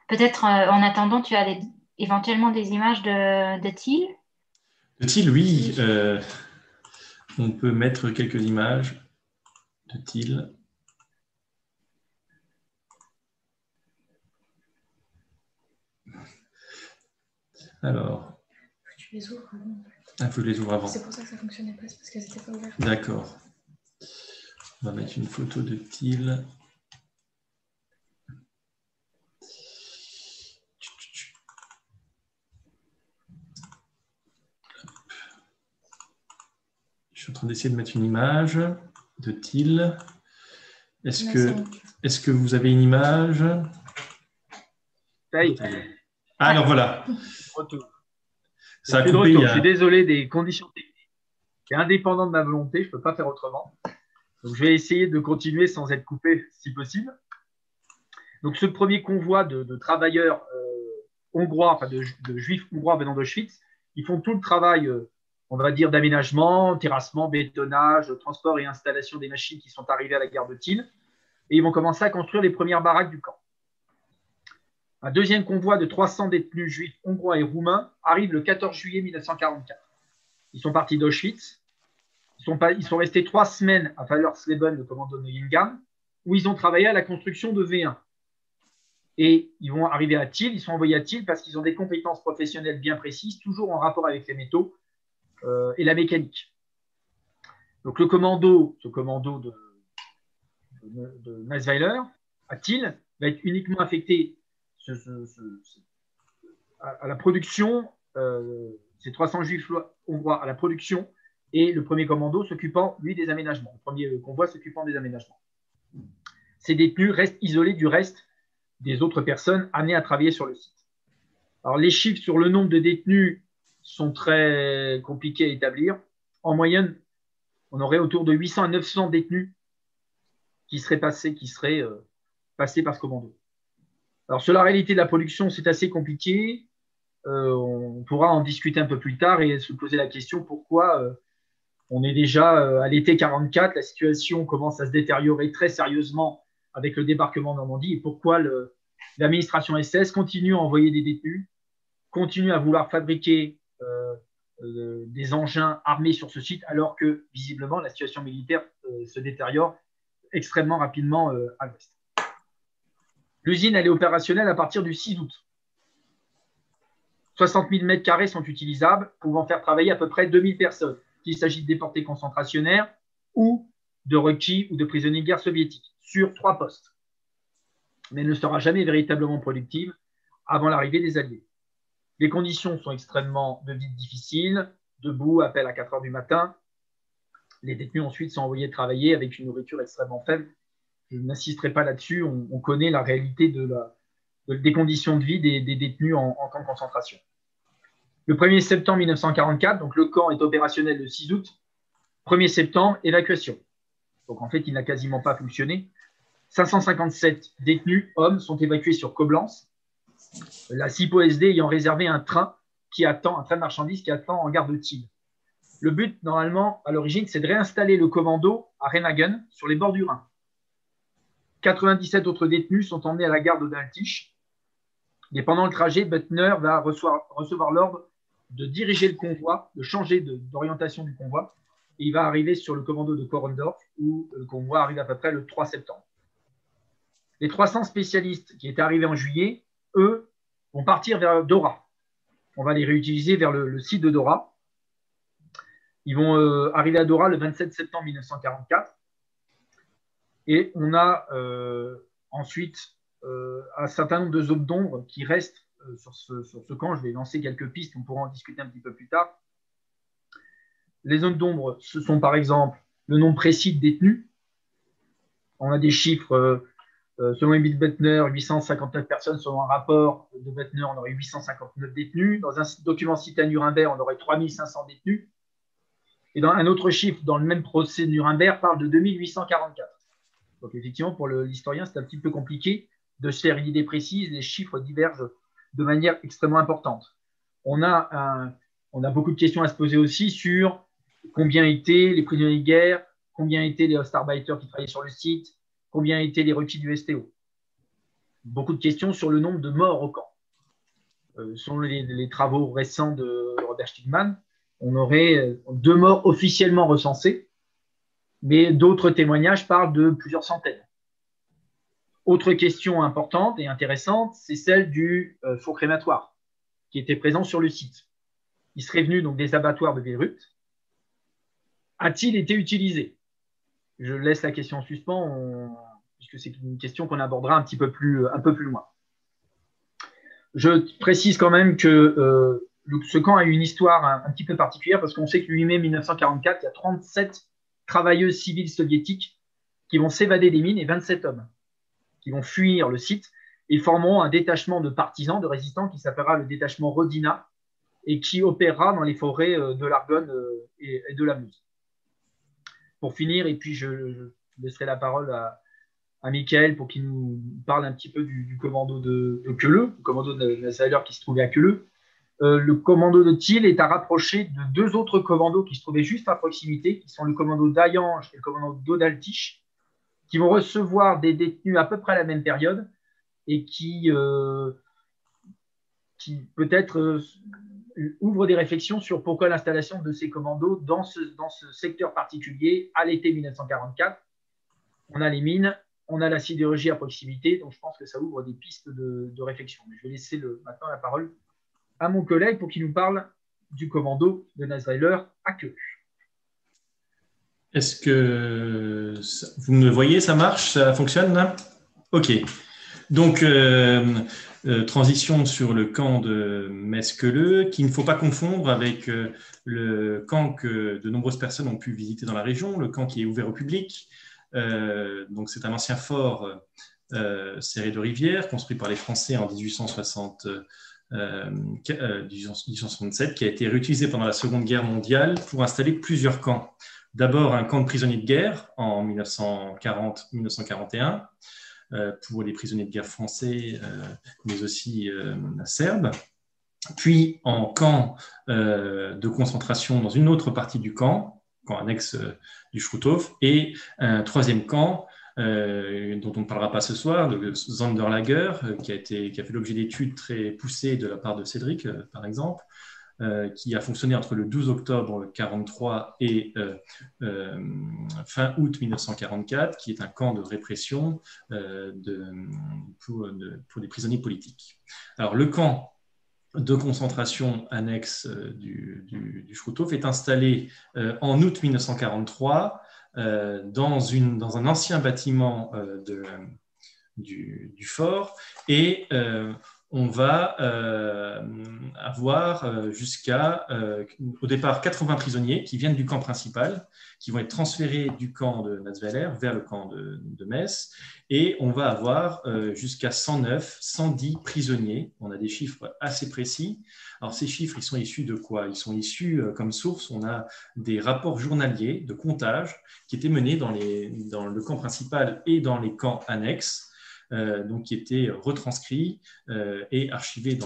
Peut-être euh, en attendant, tu as éventuellement des images de, de Thiel? De Thiel, oui. on peut mettre quelques images de Thiel. Alors. Tu les ouvres avant. Ah, faut que je les ouvre avant. C'est pour ça que ça ne fonctionnait pas, c'est parce qu'elles n'étaient pas ouvertes. D'accord. On va mettre une photo de Thiel. Je suis en train d'essayer de mettre une image de Thiel. Est-ce que, est que vous avez une image? Ah, alors voilà. Ça a coupé, Je suis désolé des conditions techniques. C'est indépendant de ma volonté, je ne peux pas faire autrement. Donc, je vais essayer de continuer sans être coupé si possible. Donc, ce premier convoi de, travailleurs euh, hongrois, enfin de, juifs hongrois venant d'Auschwitz, ils font tout le travail, euh, on va dire, d'aménagement, terrassement, bétonnage, transport et installation des machines qui sont arrivées à la gare de Thiel. Et ils vont commencer à construire les premières baraques du camp. Un deuxième convoi de 300 détenus juifs hongrois et roumains arrive le 14 juillet 1944. Ils sont partis d'Auschwitz. Ils sont, restés trois semaines à Fallersleben, le commando de où ils ont travaillé à la construction de V1. Et ils vont arriver à Thiel. Ils sont envoyés à Thiel parce qu'ils ont des compétences professionnelles bien précises, toujours en rapport avec les métaux euh, et la mécanique. Donc le commando, ce commando de, de, à Thiel, va être uniquement affecté à, la production, euh, ces 300 juifs hongrois à la production et le premier commando s'occupant, lui, des aménagements. Le premier convoi s'occupant des aménagements. Ces détenus restent isolés du reste des autres personnes amenées à travailler sur le site. Alors, les chiffres sur le nombre de détenus sont très compliqués à établir. En moyenne, on aurait autour de 800 à 900 détenus qui seraient passés, qui seraient, euh, passés par ce commando. Alors, sur la réalité de la production, c'est assez compliqué. Euh, on pourra en discuter un peu plus tard et se poser la question pourquoi euh, on est déjà euh, à l'été 44, la situation commence à se détériorer très sérieusement avec le débarquement de Normandie et pourquoi l'administration SS continue à envoyer des détenus, continue à vouloir fabriquer des engins armés sur ce site alors que visiblement la situation militaire se détériore extrêmement rapidement à l'ouest. L'usine, elle est opérationnelle à partir du 6 août. 60 000 mètres carrés sont utilisables, pouvant faire travailler à peu près 2000 personnes, qu'il s'agit de déportés concentrationnaires ou de requis ou de prisonniers de guerre soviétiques, sur trois postes. Mais elle ne sera jamais véritablement productive avant l'arrivée des Alliés. Les conditions sont extrêmement difficiles, debout, appel à 4 heures du matin. Les détenus ensuite sont envoyés travailler avec une nourriture extrêmement faible je n'insisterai pas là-dessus. On, connaît la réalité des conditions de vie des, détenus en, camp de concentration. Le 1er septembre 1944, donc le camp est opérationnel le 6 août. 1er septembre, évacuation. Donc en fait, il n'a quasiment pas fonctionné. 557 détenus, hommes, sont évacués sur Coblence. La CIPO-SD ayant réservé un train qui attend, un train de marchandises qui attend en gare de Thiel. Le but, normalement, à l'origine, c'est de réinstaller le commando à Remagen, sur les bords du Rhin. 97 autres détenus sont emmenés à la gare de Daltich. Et pendant le trajet, Butner va recevoir, l'ordre de diriger le convoi, de changer d'orientation du convoi. Et il va arriver sur le commando de Korendorf, où le convoi arrive à peu près le 3 septembre. Les 300 spécialistes qui étaient arrivés en juillet, eux, vont partir vers Dora. On va les réutiliser vers le, site de Dora. Ils vont euh, arriver à Dora le 27 septembre 1944. Et on a euh, ensuite euh, un certain nombre de zones d'ombre qui restent euh, sur ce, camp. Je vais lancer quelques pistes, on pourra en discuter un petit peu plus tard. Les zones d'ombre, ce sont par exemple le nombre précis de détenus. On a des chiffres selon Emile Bettner, 859 personnes. Selon un rapport de Bettner, on aurait 859 détenus. Dans un document cité à Nuremberg, on aurait 3500 détenus. Et dans un autre chiffre, dans le même procès de Nuremberg, parle de 2844. Donc effectivement, pour l'historien, c'est un petit peu compliqué de se faire une idée précise. Les chiffres divergent de manière extrêmement importante. On a, beaucoup de questions à se poser aussi sur combien étaient les prisonniers de guerre, combien étaient les Ostarbiters qui travaillaient sur le site, combien étaient les requis du STO. Beaucoup de questions sur le nombre de morts au camp. Euh, selon les, travaux récents de Robert Stigman, on aurait euh, deux morts officiellement recensés, mais d'autres témoignages parlent de plusieurs centaines. Autre question importante et intéressante, c'est celle du euh, faux crématoire qui était présent sur le site. Il serait venu donc des abattoirs de Beyrouth. A-t-il été utilisé? Je laisse la question en suspens, puisque c'est une question qu'on abordera un petit peu plus, un peu plus loin. Je précise quand même que euh, ce camp a une histoire un, petit peu particulière parce qu'on sait que le 8 mai 1944, il y a 37 travailleuses civiles soviétiques qui vont s'évader des mines et 27 hommes qui vont fuir le site et formeront un détachement de partisans, de résistants qui s'appellera le détachement Rodina et qui opérera dans les forêts euh, de l'Argonne euh, et de la Meuse. Pour finir, et puis je, laisserai la parole à, Michael pour qu'il nous parle un petit peu du, commando de, de le commando de Nassauer qui se trouvait à Queuleux. Euh, le commando de Thiel est à rapprocher de deux autres commandos qui se trouvaient juste à proximité, qui sont le commando d'Ayange et le commando d'Odaltich, qui vont recevoir des détenus à peu près à la même période et qui, euh, peut-être euh, ouvrent des réflexions sur pourquoi l'installation de ces commandos dans ce, secteur particulier à l'été 1944. On a les mines, on a la sidérurgie à proximité, donc je pense que ça ouvre des pistes de, réflexion. Mais je vais laisser maintenant la parole à mon collègue pour qu'il nous parle du commando de Nazreiler à queue. Est-ce que vous me voyez, ça marche, ça fonctionne Ok. Donc, euh, euh, transition sur le camp de Mesqueleux, qu'il ne faut pas confondre avec euh, le camp que de nombreuses personnes ont pu visiter dans la région, le camp qui est ouvert au public. donc, c'est un ancien fort serré de rivière, construit par les Français en 1860. 1867, qui a été réutilisé pendant la Seconde Guerre mondiale pour installer plusieurs camps. D'abord un camp de prisonniers de guerre en 1940-1941 euh, pour les prisonniers de guerre français, euh, mais aussi euh, serbes. Puis en camp de concentration dans une autre partie du camp, camp annexe du Schruthof, et un troisième camp dont on ne parlera pas ce soir, le Zanderlager, qui a, été, qui a fait l'objet d'études très poussées de la part de Cédric, par exemple, euh, qui a fonctionné entre le 12 octobre 1943 et euh, euh, fin août 1944, qui est un camp de répression de, pour, des prisonniers politiques. Alors, le camp de concentration annexe du, du, est installé en août 1943 dans, une, dans, un ancien bâtiment de, du, du, fort. Et on va euh, avoir euh, jusqu'à, euh, au départ, 80 prisonniers qui viennent du camp principal, qui vont être transférés du camp de Natzweiler vers le camp de, Metz, et on va avoir jusqu'à 109, 110 prisonniers. On a des chiffres assez précis. Alors, ces chiffres, ils sont issus de quoi? Ils sont issus, comme source, on a des rapports journaliers de comptage qui étaient menés dans, dans le camp principal et dans les camps annexes donc qui était retranscrit euh, et archivé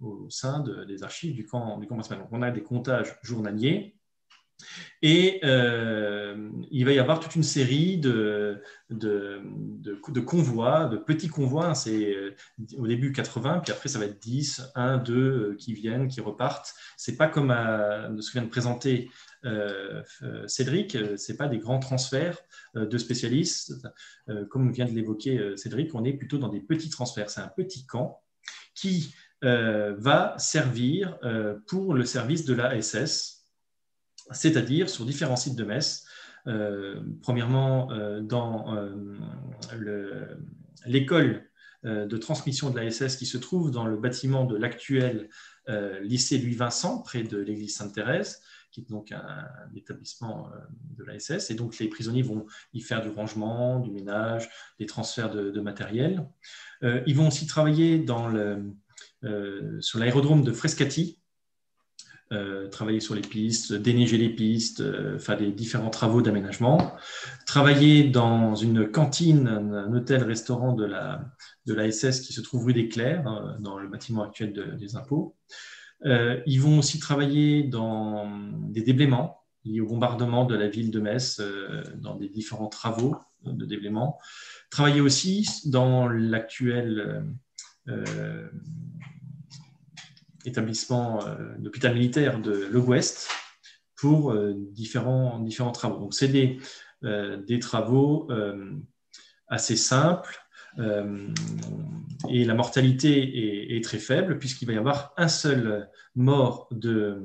au sein des archives du camp, du camp Donc, on a des comptages journaliers. Et euh, il va y avoir toute une série de, de, de, convois, de petits convois. C'est au début 80, puis après ça va être 10, 1, 2 qui viennent, qui repartent. C'est pas comme à, ce que vient de présenter euh, Cédric, euh, ce n'est pas des grands transferts euh, de spécialistes. Comme vient de l'évoquer Cédric, on est plutôt dans des petits transferts. C'est un petit camp qui va servir pour le service de la SS, c'est-à-dire sur différents sites de Metz. premièrement, dans l'école de transmission de la SS qui se trouve dans le bâtiment de l'actuel lycée Louis Vincent, près de l'église Sainte-Thérèse qui est donc un, établissement de la SS. Et donc les prisonniers vont y faire du rangement, du ménage, des transferts de, matériel. ils vont aussi travailler sur l'aérodrome de Frescati, euh, travailler sur les pistes, déneiger les pistes, euh, faire des différents travaux d'aménagement, travailler dans une cantine, un, hôtel-restaurant de la, de SS qui se trouve rue des Clercs, euh, dans le bâtiment actuel des impôts. ils vont aussi travailler dans des déblaiements liés au bombardement de la ville de Metz, dans des différents travaux de déblaiement. Travailler aussi dans l'actuel établissement euh, militaire de l'Ouest pour euh, différents, différents travaux. Donc, c'est des, euh, des, travaux assez simples et la mortalité est, très faible puisqu'il va y avoir un seul mort de,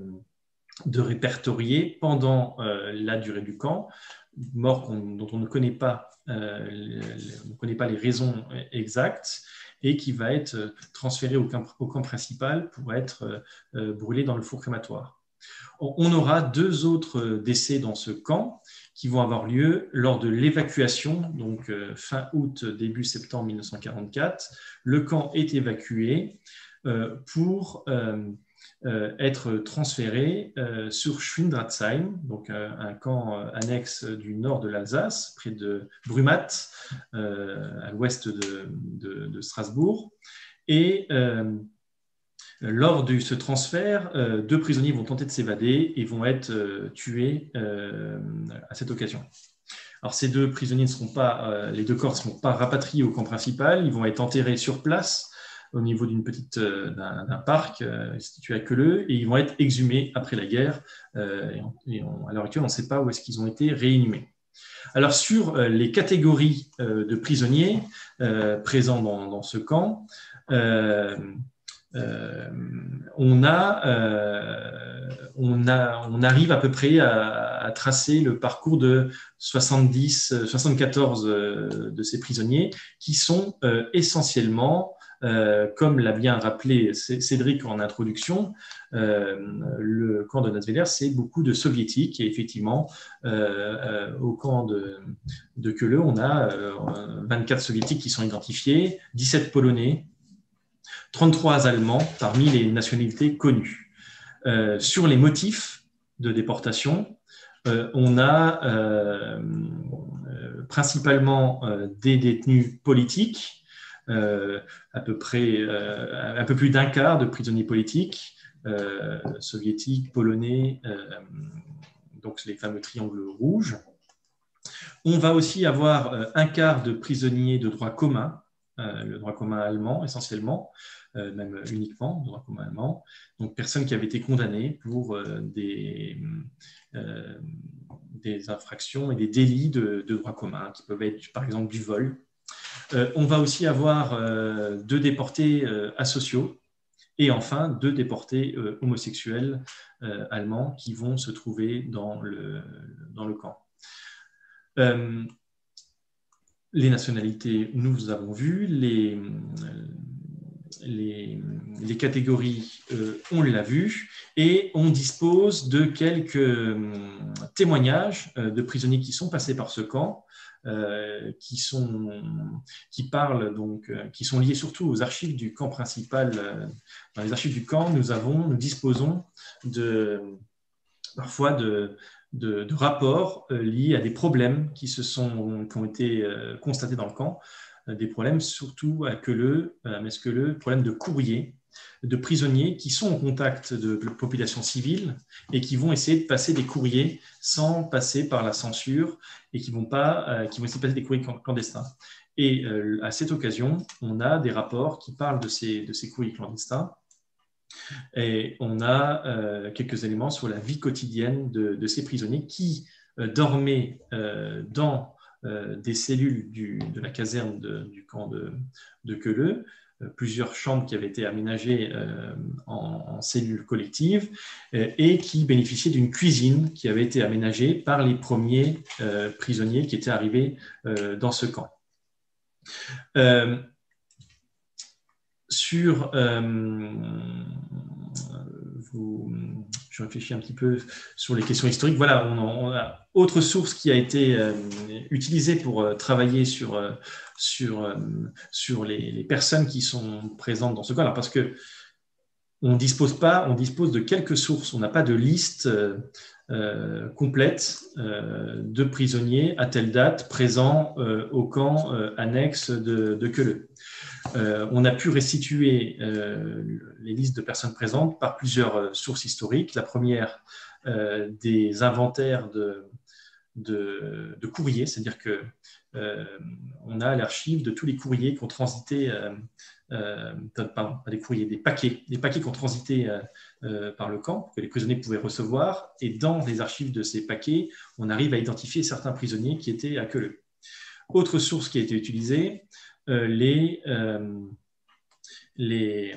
de répertorié pendant la durée du camp, mort dont on ne connaît pas, on ne connaît pas les raisons exactes et qui va être euh, transféré au camp, principal pour être euh, euh, brûlé dans le four crématoire. On aura deux autres décès dans ce camp qui vont avoir lieu lors de l'évacuation, donc fin août, début septembre 1944. Le camp est évacué pour être transféré euh, sur Schwindratzheim, donc euh, un camp annexe du nord de l'Alsace, près de Brumath, à l'ouest de, Strasbourg. Et lors de ce transfert, deux prisonniers vont tenter de s'évader et vont être tués à cette occasion. Alors, ces deux prisonniers ne seront pas, les deux corps ne seront pas rapatriés au camp principal, ils vont être enterrés sur place au niveau d'une petite euh, d'un parc euh, situé à Queuleux et ils vont être exhumés après la guerre. Euh, à l'heure actuelle, on ne sait pas où est-ce qu'ils ont été réinhumés. Alors sur les catégories de prisonniers présents dans, ce camp, on, a, on, a, on, arrive à peu près à, à tracer le parcours de 70, 74 de ces prisonniers qui sont essentiellement euh, comme l'a bien rappelé Cédric en introduction, euh, le camp de Nazveler, c'est beaucoup de soviétiques. Et effectivement, euh, au camp de, de on a 24 soviétiques qui sont identifiés, 17 polonais, 33 allemands parmi les nationalités connues. sur les motifs de déportation, on a principalement des détenus politiques, à peu près euh, un peu plus d'un quart de prisonniers politiques, euh, soviétiques, polonais, donc les fameux triangles rouges. On va aussi avoir un quart de prisonniers de droit commun, le droit commun allemand essentiellement, même uniquement, le droit commun allemand. Donc personnes qui avaient été condamnées pour des, des infractions et des délits de, de droit commun, qui peuvent être par exemple du vol, euh, on va aussi avoir euh, deux déportés euh, asociaux et enfin deux déportés homosexuels allemands qui vont se trouver dans le, camp. les nationalités, nous avons vu, les, catégories, on l'a vu, et on dispose de quelques témoignages de prisonniers qui sont passés par ce camp euh, qui, sont, qui parlent donc, euh, qui sont liés surtout aux archives du camp principal. Euh, dans les archives du camp, nous avons, nous disposons de parfois de, de, rapports liés à des problèmes qui se sont, qui ont été constatés dans le camp, des problèmes surtout à Queuleux, à Mesqueleux, problèmes de courrier de prisonniers qui sont en contact de populations civiles et qui vont essayer de passer des courriers sans passer par la censure et qui vont, pas, euh, qui vont essayer de passer des courriers clandestins. Et euh, à cette occasion, on a des rapports qui parlent de ces, de ces courriers clandestins et on a euh, quelques éléments sur la vie quotidienne de, ces prisonniers qui dormaient dans des cellules de la caserne du camp de, de Queuleux, plusieurs chambres qui avaient été aménagées euh, en, cellules collectives euh, et qui bénéficiaient d'une cuisine qui avait été aménagée par les premiers prisonniers qui étaient arrivés dans ce camp. sur, je réfléchis un petit peu sur les questions historiques. Voilà, on, a autre source qui a été utilisée pour travailler sur, sur les, personnes qui sont présentes dans ce cas. Alors, parce que on dispose pas, on dispose de quelques sources. On n'a pas de liste euh, complète euh, de prisonniers à telle date présents euh, au camp annexe de, de on a pu restituer les listes de personnes présentes par plusieurs sources historiques. La première, des inventaires de, courriers, c'est-à-dire que on a l'archive de tous les courriers qui ont transité, des courriers, des paquets, des paquets qui ont transité euh, par le camp, que les prisonniers pouvaient recevoir. Et dans les archives de ces paquets, on arrive à identifier certains prisonniers qui étaient à Queuleux. Autre source qui a été utilisée, euh, les, euh, les,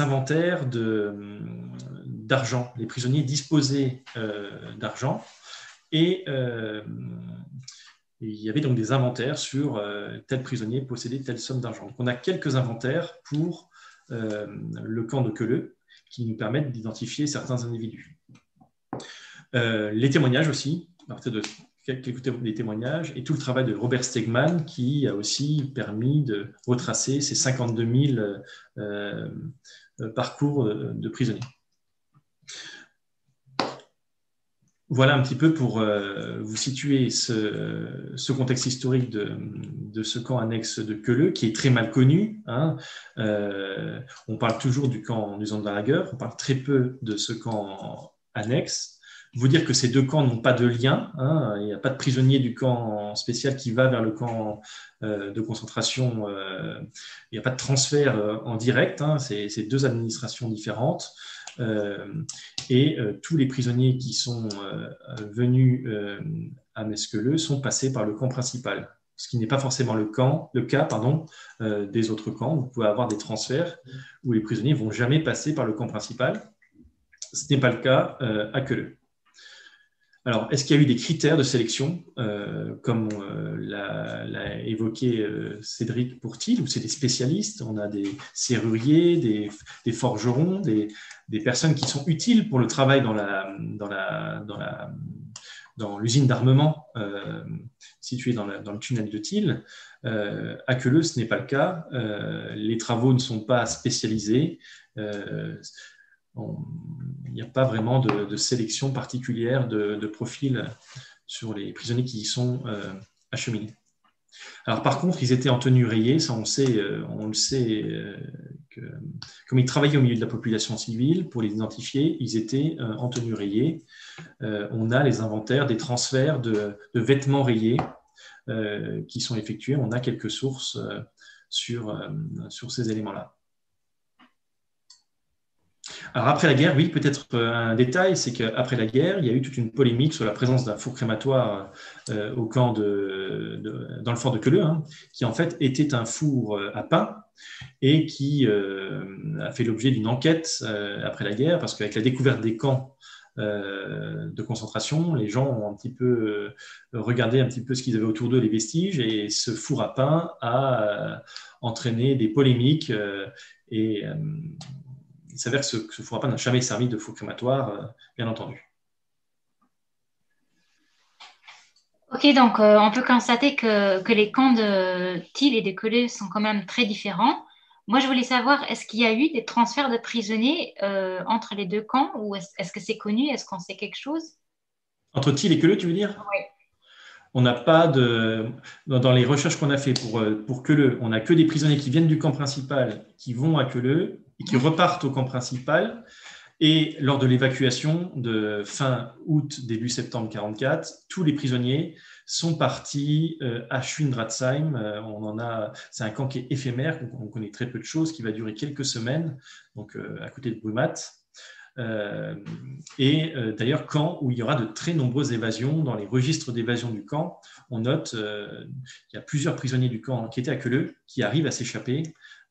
inventaires d'argent. Les prisonniers disposaient d'argent et il y avait donc des inventaires sur tel prisonnier possédait telle somme d'argent. Donc on a quelques inventaires pour euh, le camp de Queuleux, qui nous permettent d'identifier certains individus. Euh, les témoignages aussi, à partir de quelques des témoignages, et tout le travail de Robert Stegman, qui a aussi permis de retracer ces 52 000 euh, parcours de prisonniers. Voilà un petit peu pour euh, vous situer ce, contexte historique de, ce camp annexe de Queuleux, qui est très mal connu. Hein. Euh, on parle toujours du camp du on parle très peu de ce camp annexe. Vous dire que ces deux camps n'ont pas de lien. Hein. il n'y a pas de prisonnier du camp spécial qui va vers le camp euh, de concentration. il n'y a pas de transfert en direct. Hein. c'est deux administrations différentes. Euh, et euh, tous les prisonniers qui sont euh, venus à Mesqueleux sont passés par le camp principal ce qui n'est pas forcément le, cas des autres camps. Vous pouvez avoir des transferts où les prisonniers ne vont jamais passer par le camp principal. Ce n'est pas le cas à Queuleux. Alors, est-ce qu'il y a eu des critères de sélection, euh, comme euh, l'a évoqué euh, Cédric Pourtil, ou c'est des spécialistes On a des serruriers, des, forgerons, des, personnes qui sont utiles pour le travail dans l'usine d'armement située dans, le tunnel de Thiel. à Queuleux, ce n'est pas le cas. les travaux ne sont pas spécialisés il n'y a pas vraiment de, sélection particulière de, profil sur les prisonniers qui y sont euh, acheminés. Alors par contre, ils étaient en tenue rayée, ça on, sait, euh, on le sait, euh, que, comme ils travaillaient au milieu de la population civile, pour les identifier, ils étaient en tenue rayée. on a les inventaires des transferts de, vêtements rayés qui sont effectués, on a quelques sources sur ces éléments-là. Alors après la guerre, oui, peut-être euh, un détail, c'est qu'après la guerre, il y a eu toute une polémique sur la présence d'un four crématoire euh, au camp de, dans le fort de Queuleux, hein, qui en fait était un four euh, à pain et qui a fait l'objet d'une enquête après la guerre, parce qu'avec la découverte des camps de concentration, les gens ont un petit peu regardé un petit peu ce qu'ils avaient autour d'eux, les vestiges, et ce four à pain a entraîné des polémiques et il s'avère que ce, ce four à pain n'a jamais servi de four crématoire, euh, bien entendu. Ok, donc euh, on peut constater que, les camps de Thiel et de Collet sont quand même très différents. Moi, je voulais savoir, est-ce qu'il y a eu des transferts de prisonniers euh, entre les deux camps ou est-ce que c'est connu Est-ce qu'on sait quelque chose? Entre Thiel et Queuleux, tu veux dire? Oui. On n'a pas de. Dans les recherches qu'on a fait pour, pour Queuleux, on n'a que des prisonniers qui viennent du camp principal qui vont à Queuleux et qui repartent au camp principal. Et lors de l'évacuation de fin août, début septembre 1944, tous les prisonniers sont partis euh, à Schwindratzheim. Euh, c'est un camp qui est éphémère, on connaît très peu de choses, qui va durer quelques semaines, donc euh, à côté de Brumat. et d'ailleurs, camp où il y aura de très nombreuses évasions. Dans les registres d'évasion du camp, on note qu'il y a plusieurs prisonniers du camp qui étaient à Queuleux qui arrivent à s'échapper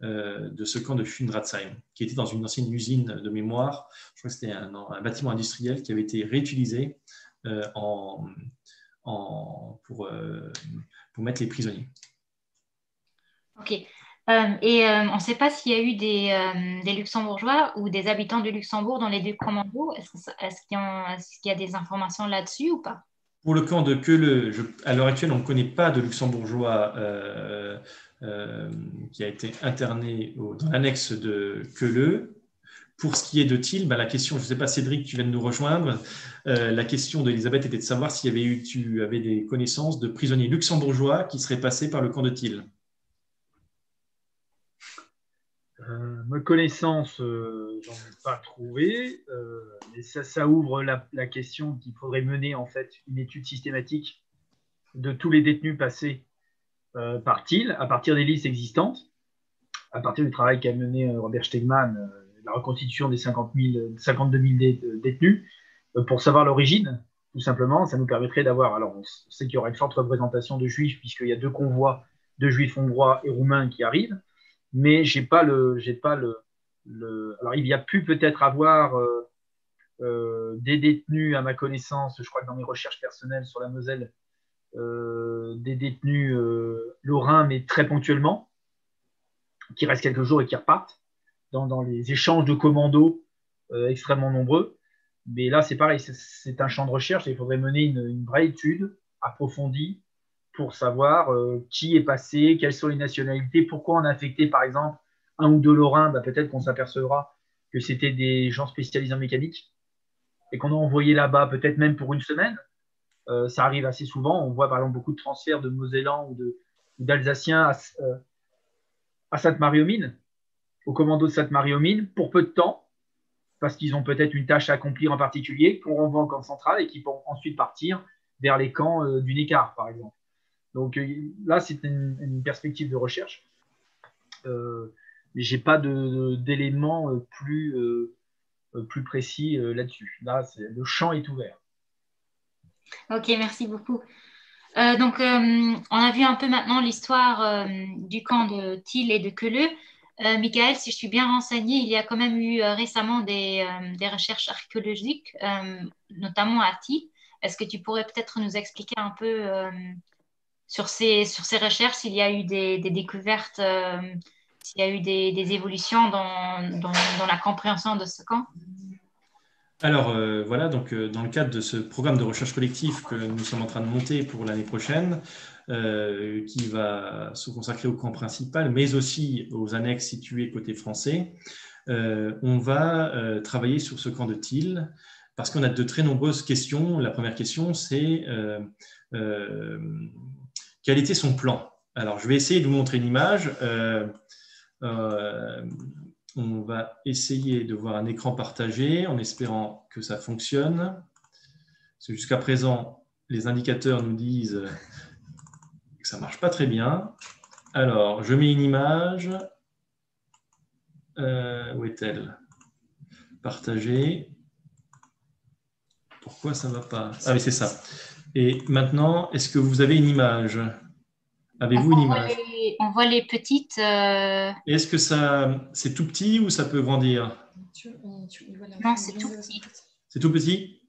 de ce camp de Fundratsheim, qui était dans une ancienne usine de mémoire. Je crois que c'était un, bâtiment industriel qui avait été réutilisé euh, en, pour, euh, pour mettre les prisonniers. Ok. et on ne sait pas s'il y a eu des, des, luxembourgeois ou des habitants du Luxembourg dans les deux commandos. Est-ce qu'il y, a des informations là-dessus ou pas? Pour le camp de Queule, à l'heure actuelle, on ne connaît pas de luxembourgeois qui a été interné dans l'annexe de Queuleux. Pour ce qui est de Thiel, bah, la question, je ne sais pas, Cédric, tu viens de nous rejoindre. Euh, la question d'Elisabeth était de savoir s'il tu avais des connaissances de prisonniers luxembourgeois qui seraient passés par le camp de Thiel. Euh, ma connaissance, euh, j'en ai pas trouvé, euh, mais ça, ouvre la, la question qu'il faudrait mener en fait une étude systématique de tous les détenus passés par TIL à partir des listes existantes, à partir du travail qu'a mené Robert Stegman la reconstitution des 50 000, 52 000 détenus euh, pour savoir l'origine, tout simplement. Ça nous permettrait d'avoir. Alors, on sait qu'il y aura une forte représentation de juifs, puisqu'il y a deux convois de juifs hongrois et roumains qui arrivent, mais j'ai pas le. J'ai pas le, le, Alors, il y a pu peut-être avoir euh, euh, des détenus, à ma connaissance, je crois que dans mes recherches personnelles sur la Moselle, des détenus lorrains, mais très ponctuellement, qui restent quelques jours et qui repartent dans, les échanges de commandos euh, extrêmement nombreux. Mais là, c'est pareil, c'est un champ de recherche et il faudrait mener une, vraie étude approfondie pour savoir euh, qui est passé, quelles sont les nationalités, pourquoi on a affecté, par exemple, un ou deux Lorrains. Bah, peut-être qu'on s'apercevra que c'était des gens spécialisés en mécanique et qu'on a envoyé là-bas, peut-être même pour une semaine. Euh, ça arrive assez souvent. On voit par exemple beaucoup de transferts de Mosellans ou d'Alsaciens à, à Sainte-Marie-aux-Mines au commando de Sainte-Marie-aux-Mines pour peu de temps, parce qu'ils ont peut-être une tâche à accomplir en particulier, qu'on renvoie en camp central et qui vont ensuite partir vers les camps euh, du Nécart, par exemple. Donc euh, là, c'est une, perspective de recherche. Euh, je n'ai pas d'éléments plus précis là-dessus. Là, le champ est ouvert. Ok, merci beaucoup. donc, on a vu un peu maintenant l'histoire du camp de Thiel et de Queuleux. Euh, Michael, si je suis bien renseignée, il y a quand même eu euh, récemment des, euh, recherches archéologiques, notamment à Ti. Est-ce que tu pourrais peut-être nous expliquer un peu sur, ces, recherches s'il y a eu des, découvertes, s'il y a eu des, évolutions dans, la compréhension de ce camp? Alors voilà, donc dans le cadre de ce programme de recherche collective que nous sommes en train de monter pour l'année prochaine, euh, qui va se consacrer au camp principal, mais aussi aux annexes situées côté français. Euh, on va euh, travailler sur ce camp de Thiel parce qu'on a de très nombreuses questions. La première question, c'est quel était son plan? Alors, je vais essayer de vous montrer une image. On va essayer de voir un écran partagé en espérant que ça fonctionne. Jusqu'à présent, les indicateurs nous disent ça marche pas très bien. Alors, je mets une image. Euh, où est-elle? Partager. Pourquoi ça ne va pas? Ah oui, c'est ça. Et maintenant, est-ce que vous avez une image? Avez-vous une image On voit les petites. Euh, est-ce que ça, c'est tout petit ou ça peut grandir? Non, c'est tout petit. C'est tout petit?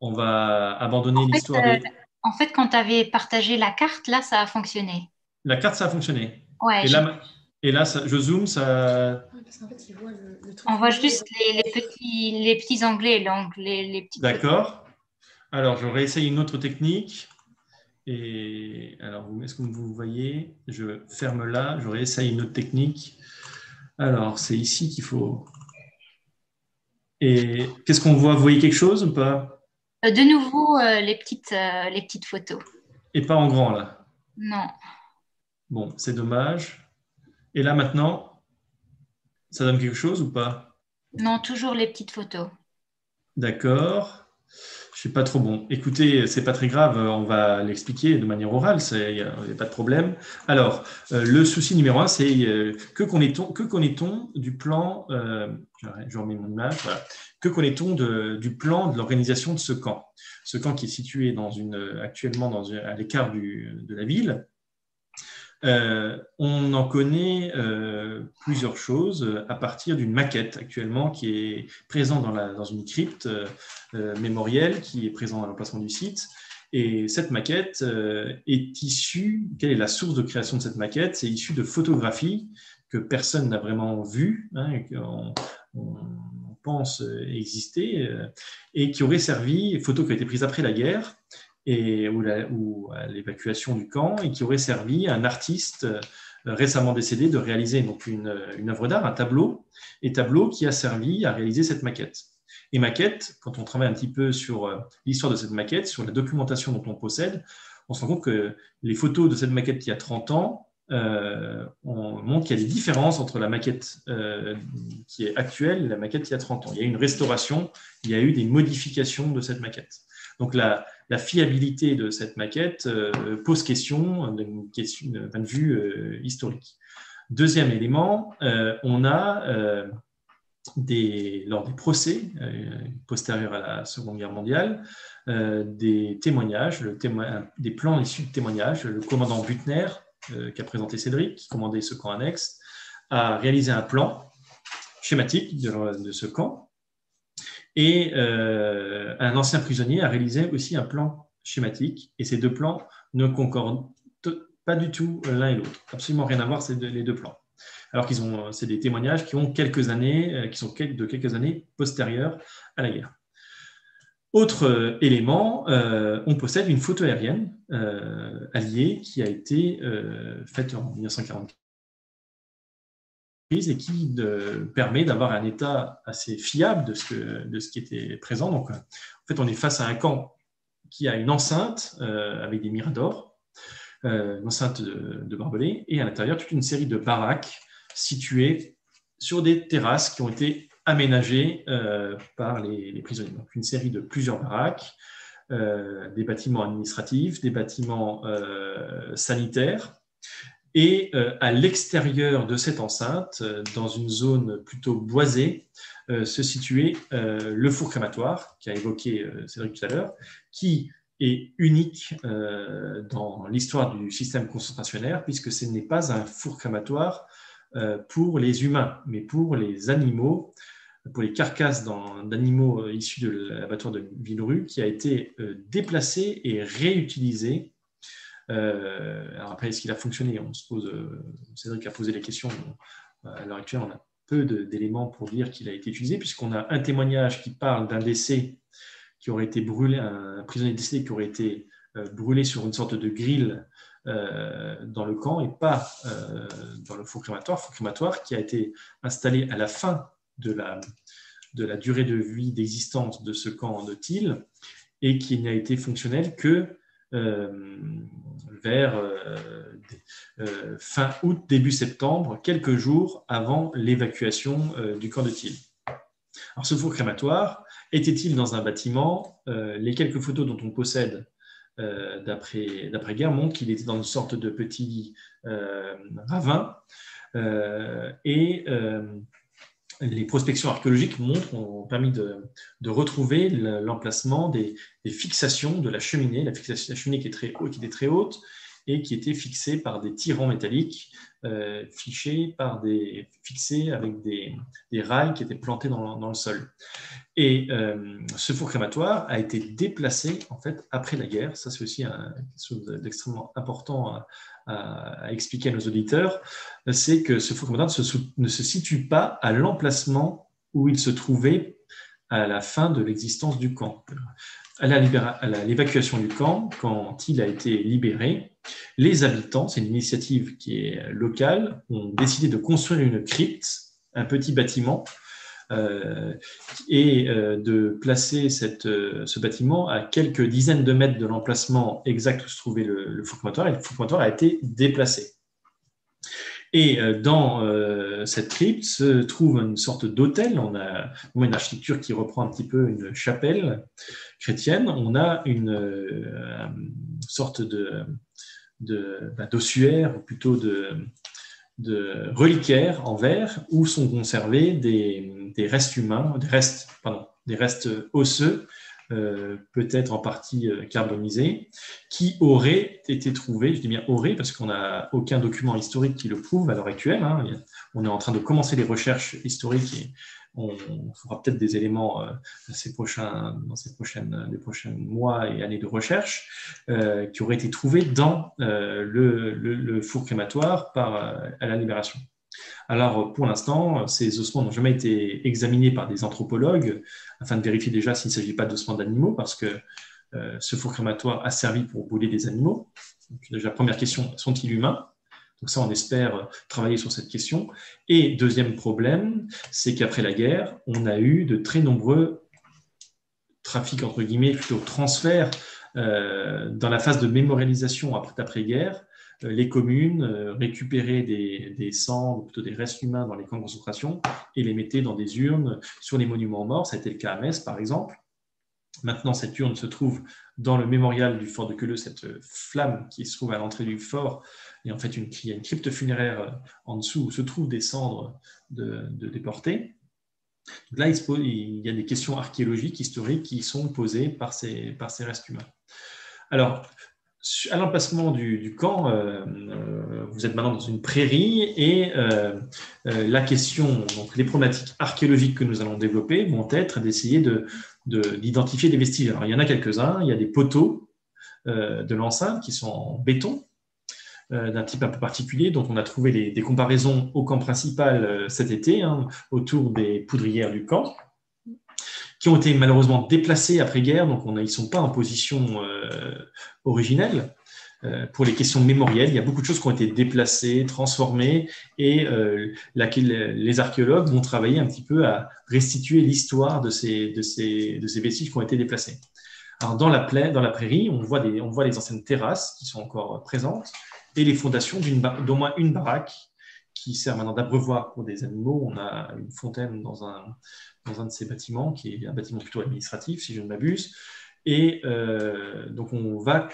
On va abandonner l'histoire des en fait, quand tu avais partagé la carte, là, ça a fonctionné. La carte, ça a fonctionné. Ouais, et, là, et là, je zoome, ça. On voit juste les, petits, les petits onglets, les, les petits. D'accord. Alors, je réessaye une autre technique. Et alors, est-ce que vous voyez Je ferme là, je réessaye une autre technique. Alors, c'est ici qu'il faut. Et qu'est-ce qu'on voit Vous voyez quelque chose ou pas? Euh, de nouveau, euh, les, petites, euh, les petites photos. Et pas en grand, là? Non. Bon, c'est dommage. Et là, maintenant, ça donne quelque chose ou pas? Non, toujours les petites photos. D'accord. Je suis pas trop bon. Écoutez, c'est pas très grave, on va l'expliquer de manière orale, il n'y a, pas de problème. Alors, le souci numéro un, c'est que connaît-on du plan, je remets mon image. Que connaît-on du plan de l'organisation de ce camp? Ce camp qui est situé dans une, actuellement dans à l'écart de la ville. Euh, on en connaît euh, plusieurs choses à partir d'une maquette actuellement qui est présente dans, une crypte euh, mémorielle qui est présente à l'emplacement du site. Et cette maquette est issue, quelle est la source de création de cette maquette? C'est issu de photographies que personne n'a vraiment vues, hein, qu'on on pense exister, et qui auraient servi, photos qui ont été prises après la guerre, et, ou, à l'évacuation du camp, et qui auraient servi à un artiste récemment décédé de réaliser donc une, œuvre d'art, un tableau, et tableau qui a servi à réaliser cette maquette. Et maquette, quand on travaille un petit peu sur euh, l'histoire de cette maquette, sur la documentation dont on possède, on se rend compte que les photos de cette maquette qui a 30 ans euh, on montrent qu'il y a des différences entre la maquette euh, qui est actuelle et la maquette qui a 30 ans. Il y a eu une restauration, il y a eu des modifications de cette maquette. Donc la, fiabilité de cette maquette pose question d'un point de vue historique. Deuxième élément, on a lors des procès euh, postérieurs à la Seconde Guerre mondiale, euh, des témoignages, des plans issus de témoignages. Le commandant Butner, euh, qui a présenté Cédric, qui commandait ce camp annexe, a réalisé un plan schématique de, ce camp. Et un ancien prisonnier a réalisé aussi un plan schématique. Et ces deux plans ne concordent pas du tout l'un et l'autre. Absolument rien à voir, ces les deux plans alors qu'ils ont, c'est des témoignages qui ont quelques années, euh, qui sont de quelques années postérieures à la guerre. Autre euh, élément, euh, on possède une photo aérienne alliée qui a été faite en 1944 et qui permet d'avoir un état assez fiable de ce, qui était présent. Donc, en fait, on est face à un camp qui a une enceinte avec des miradors, une enceinte de, barbelés, et à l'intérieur toute une série de baraques situés sur des terrasses qui ont été aménagées euh, par les, prisonniers. Donc, une série de plusieurs baraques, euh, des bâtiments administratifs, des bâtiments euh, sanitaires. Et à l'extérieur de cette enceinte, dans une zone plutôt boisée, se situait le four crématoire, qui a évoqué Cédric tout à l'heure, qui est unique dans l'histoire du système concentrationnaire, puisque ce n'est pas un four crématoire euh, pour les humains, mais pour les animaux, pour les carcasses d'animaux euh, issus de l'abattoir de Villeru, qui a été euh, déplacé et réutilisé. Alors après, est-ce qu'il a fonctionné? On se pose, Cédric a posé les questions. À l'heure actuelle, on a peu d'éléments pour dire qu'il a été utilisé, puisqu'on a un témoignage qui parle d'un décès qui aurait été brûlé, un prisonnier décédé qui aurait été brûlé sur une sorte de grille euh, dans le camp et pas euh, dans le four crématoire, four crématoire qui a été installé à la fin de la, la durée de vie d'existence de ce camp de Thiel et qui n'a été fonctionnel que euh, vers fin août, début septembre, quelques jours avant l'évacuation du camp de Thiel. Alors ce four crématoire était-il dans un bâtiment Les quelques photos dont on possède euh, d'après-guerre montre qu'il était dans une sorte de petit euh, ravin. Euh, et les prospections archéologiques montrent, ont permis de, retrouver l'emplacement des, fixations de la cheminée, la, fixation, la cheminée qui, est très, qui était très haute et qui était fixée par des tirants métalliques euh, fichés par des, fixés avec des, rails qui étaient plantés dans, le sol. Et euh, ce four crématoire a été déplacé en fait après la guerre. Ça, c'est aussi quelque chose d'extrêmement important à, expliquer à nos auditeurs. C'est que ce four crématoire ne se situe pas à l'emplacement où il se trouvait à la fin de l'existence du camp. À l'évacuation du camp, quand il a été libéré, les habitants, c'est une initiative qui est locale, ont décidé de construire une crypte, un petit bâtiment, euh, et euh, de placer euh, ce bâtiment à quelques dizaines de mètres de l'emplacement exact où se trouvait le, le Et le four a été déplacé. Et dans cette crypte se trouve une sorte d'hôtel. On a une architecture qui reprend un petit peu une chapelle chrétienne. On a une sorte de bah, d'ossuaires, ou plutôt de, de reliquaires en verre, où sont conservés des, des restes humains, des restes, pardon, des restes osseux, euh, peut-être en partie euh, carbonisés, qui auraient été trouvés, je dis bien auraient, parce qu'on n'a aucun document historique qui le prouve à l'heure actuelle. Hein. on est en train de commencer les recherches historiques et on, fera peut-être des éléments euh, ces prochains, dans ces prochaines, les prochains mois et années de recherche euh, qui auraient été trouvés dans le, four crématoire à la libération. Alors, pour l'instant, ces ossements n'ont jamais été examinés par des anthropologues afin de vérifier déjà s'il ne s'agit pas d'ossements d'animaux, parce que ce four crématoire a servi pour brûler des animaux. Donc, déjà, première question, sont-ils humains? Donc ça, on espère travailler sur cette question. Et deuxième problème, c'est qu'après la guerre, on a eu de très nombreux trafics, entre guillemets, plutôt transferts euh, dans la phase de mémorialisation après-guerre. Les communes euh, récupéraient des, cendres, plutôt des restes humains dans les camps de concentration et les mettaient dans des urnes sur les monuments morts. Ça a été le cas à Metz, par exemple. Maintenant, cette urne se trouve dans le mémorial du fort de Queuleux, cette flamme qui se trouve à l'entrée du fort en fait, une, il y a une crypte funéraire euh, en dessous où se trouvent des cendres de, déportés. là, il, y a des questions archéologiques, historiques qui sont posées par ces, par ces restes humains. Alors, à l'emplacement du, camp, euh, euh, vous êtes maintenant dans une prairie et la question, donc les problématiques archéologiques que nous allons développer vont être d'essayer d'identifier de, des vestiges. Alors, il y en a quelques-uns, il y a des poteaux de l'enceinte qui sont en béton euh, d'un type un peu particulier, dont on a trouvé des comparaisons au camp principal euh, cet été, hein, autour des poudrières du camp, qui ont été malheureusement déplacées après-guerre, donc on ils ne sont pas en position euh, originelle. pour les questions mémorielles, il y a beaucoup de choses qui ont été déplacées, transformées, et les archéologues vont travailler un petit peu à restituer l'histoire de ces, vestiges qui ont été déplacés. Alors dans la, plaine, dans la prairie, on voit les anciennes terrasses qui sont encore présentes et les fondations d'au moins une baraque qui sert maintenant d'abreuvoir pour des animaux. On a une fontaine dans un, dans un de ces bâtiments, qui est un bâtiment plutôt administratif, si je ne m'abuse. Et euh, donc, on va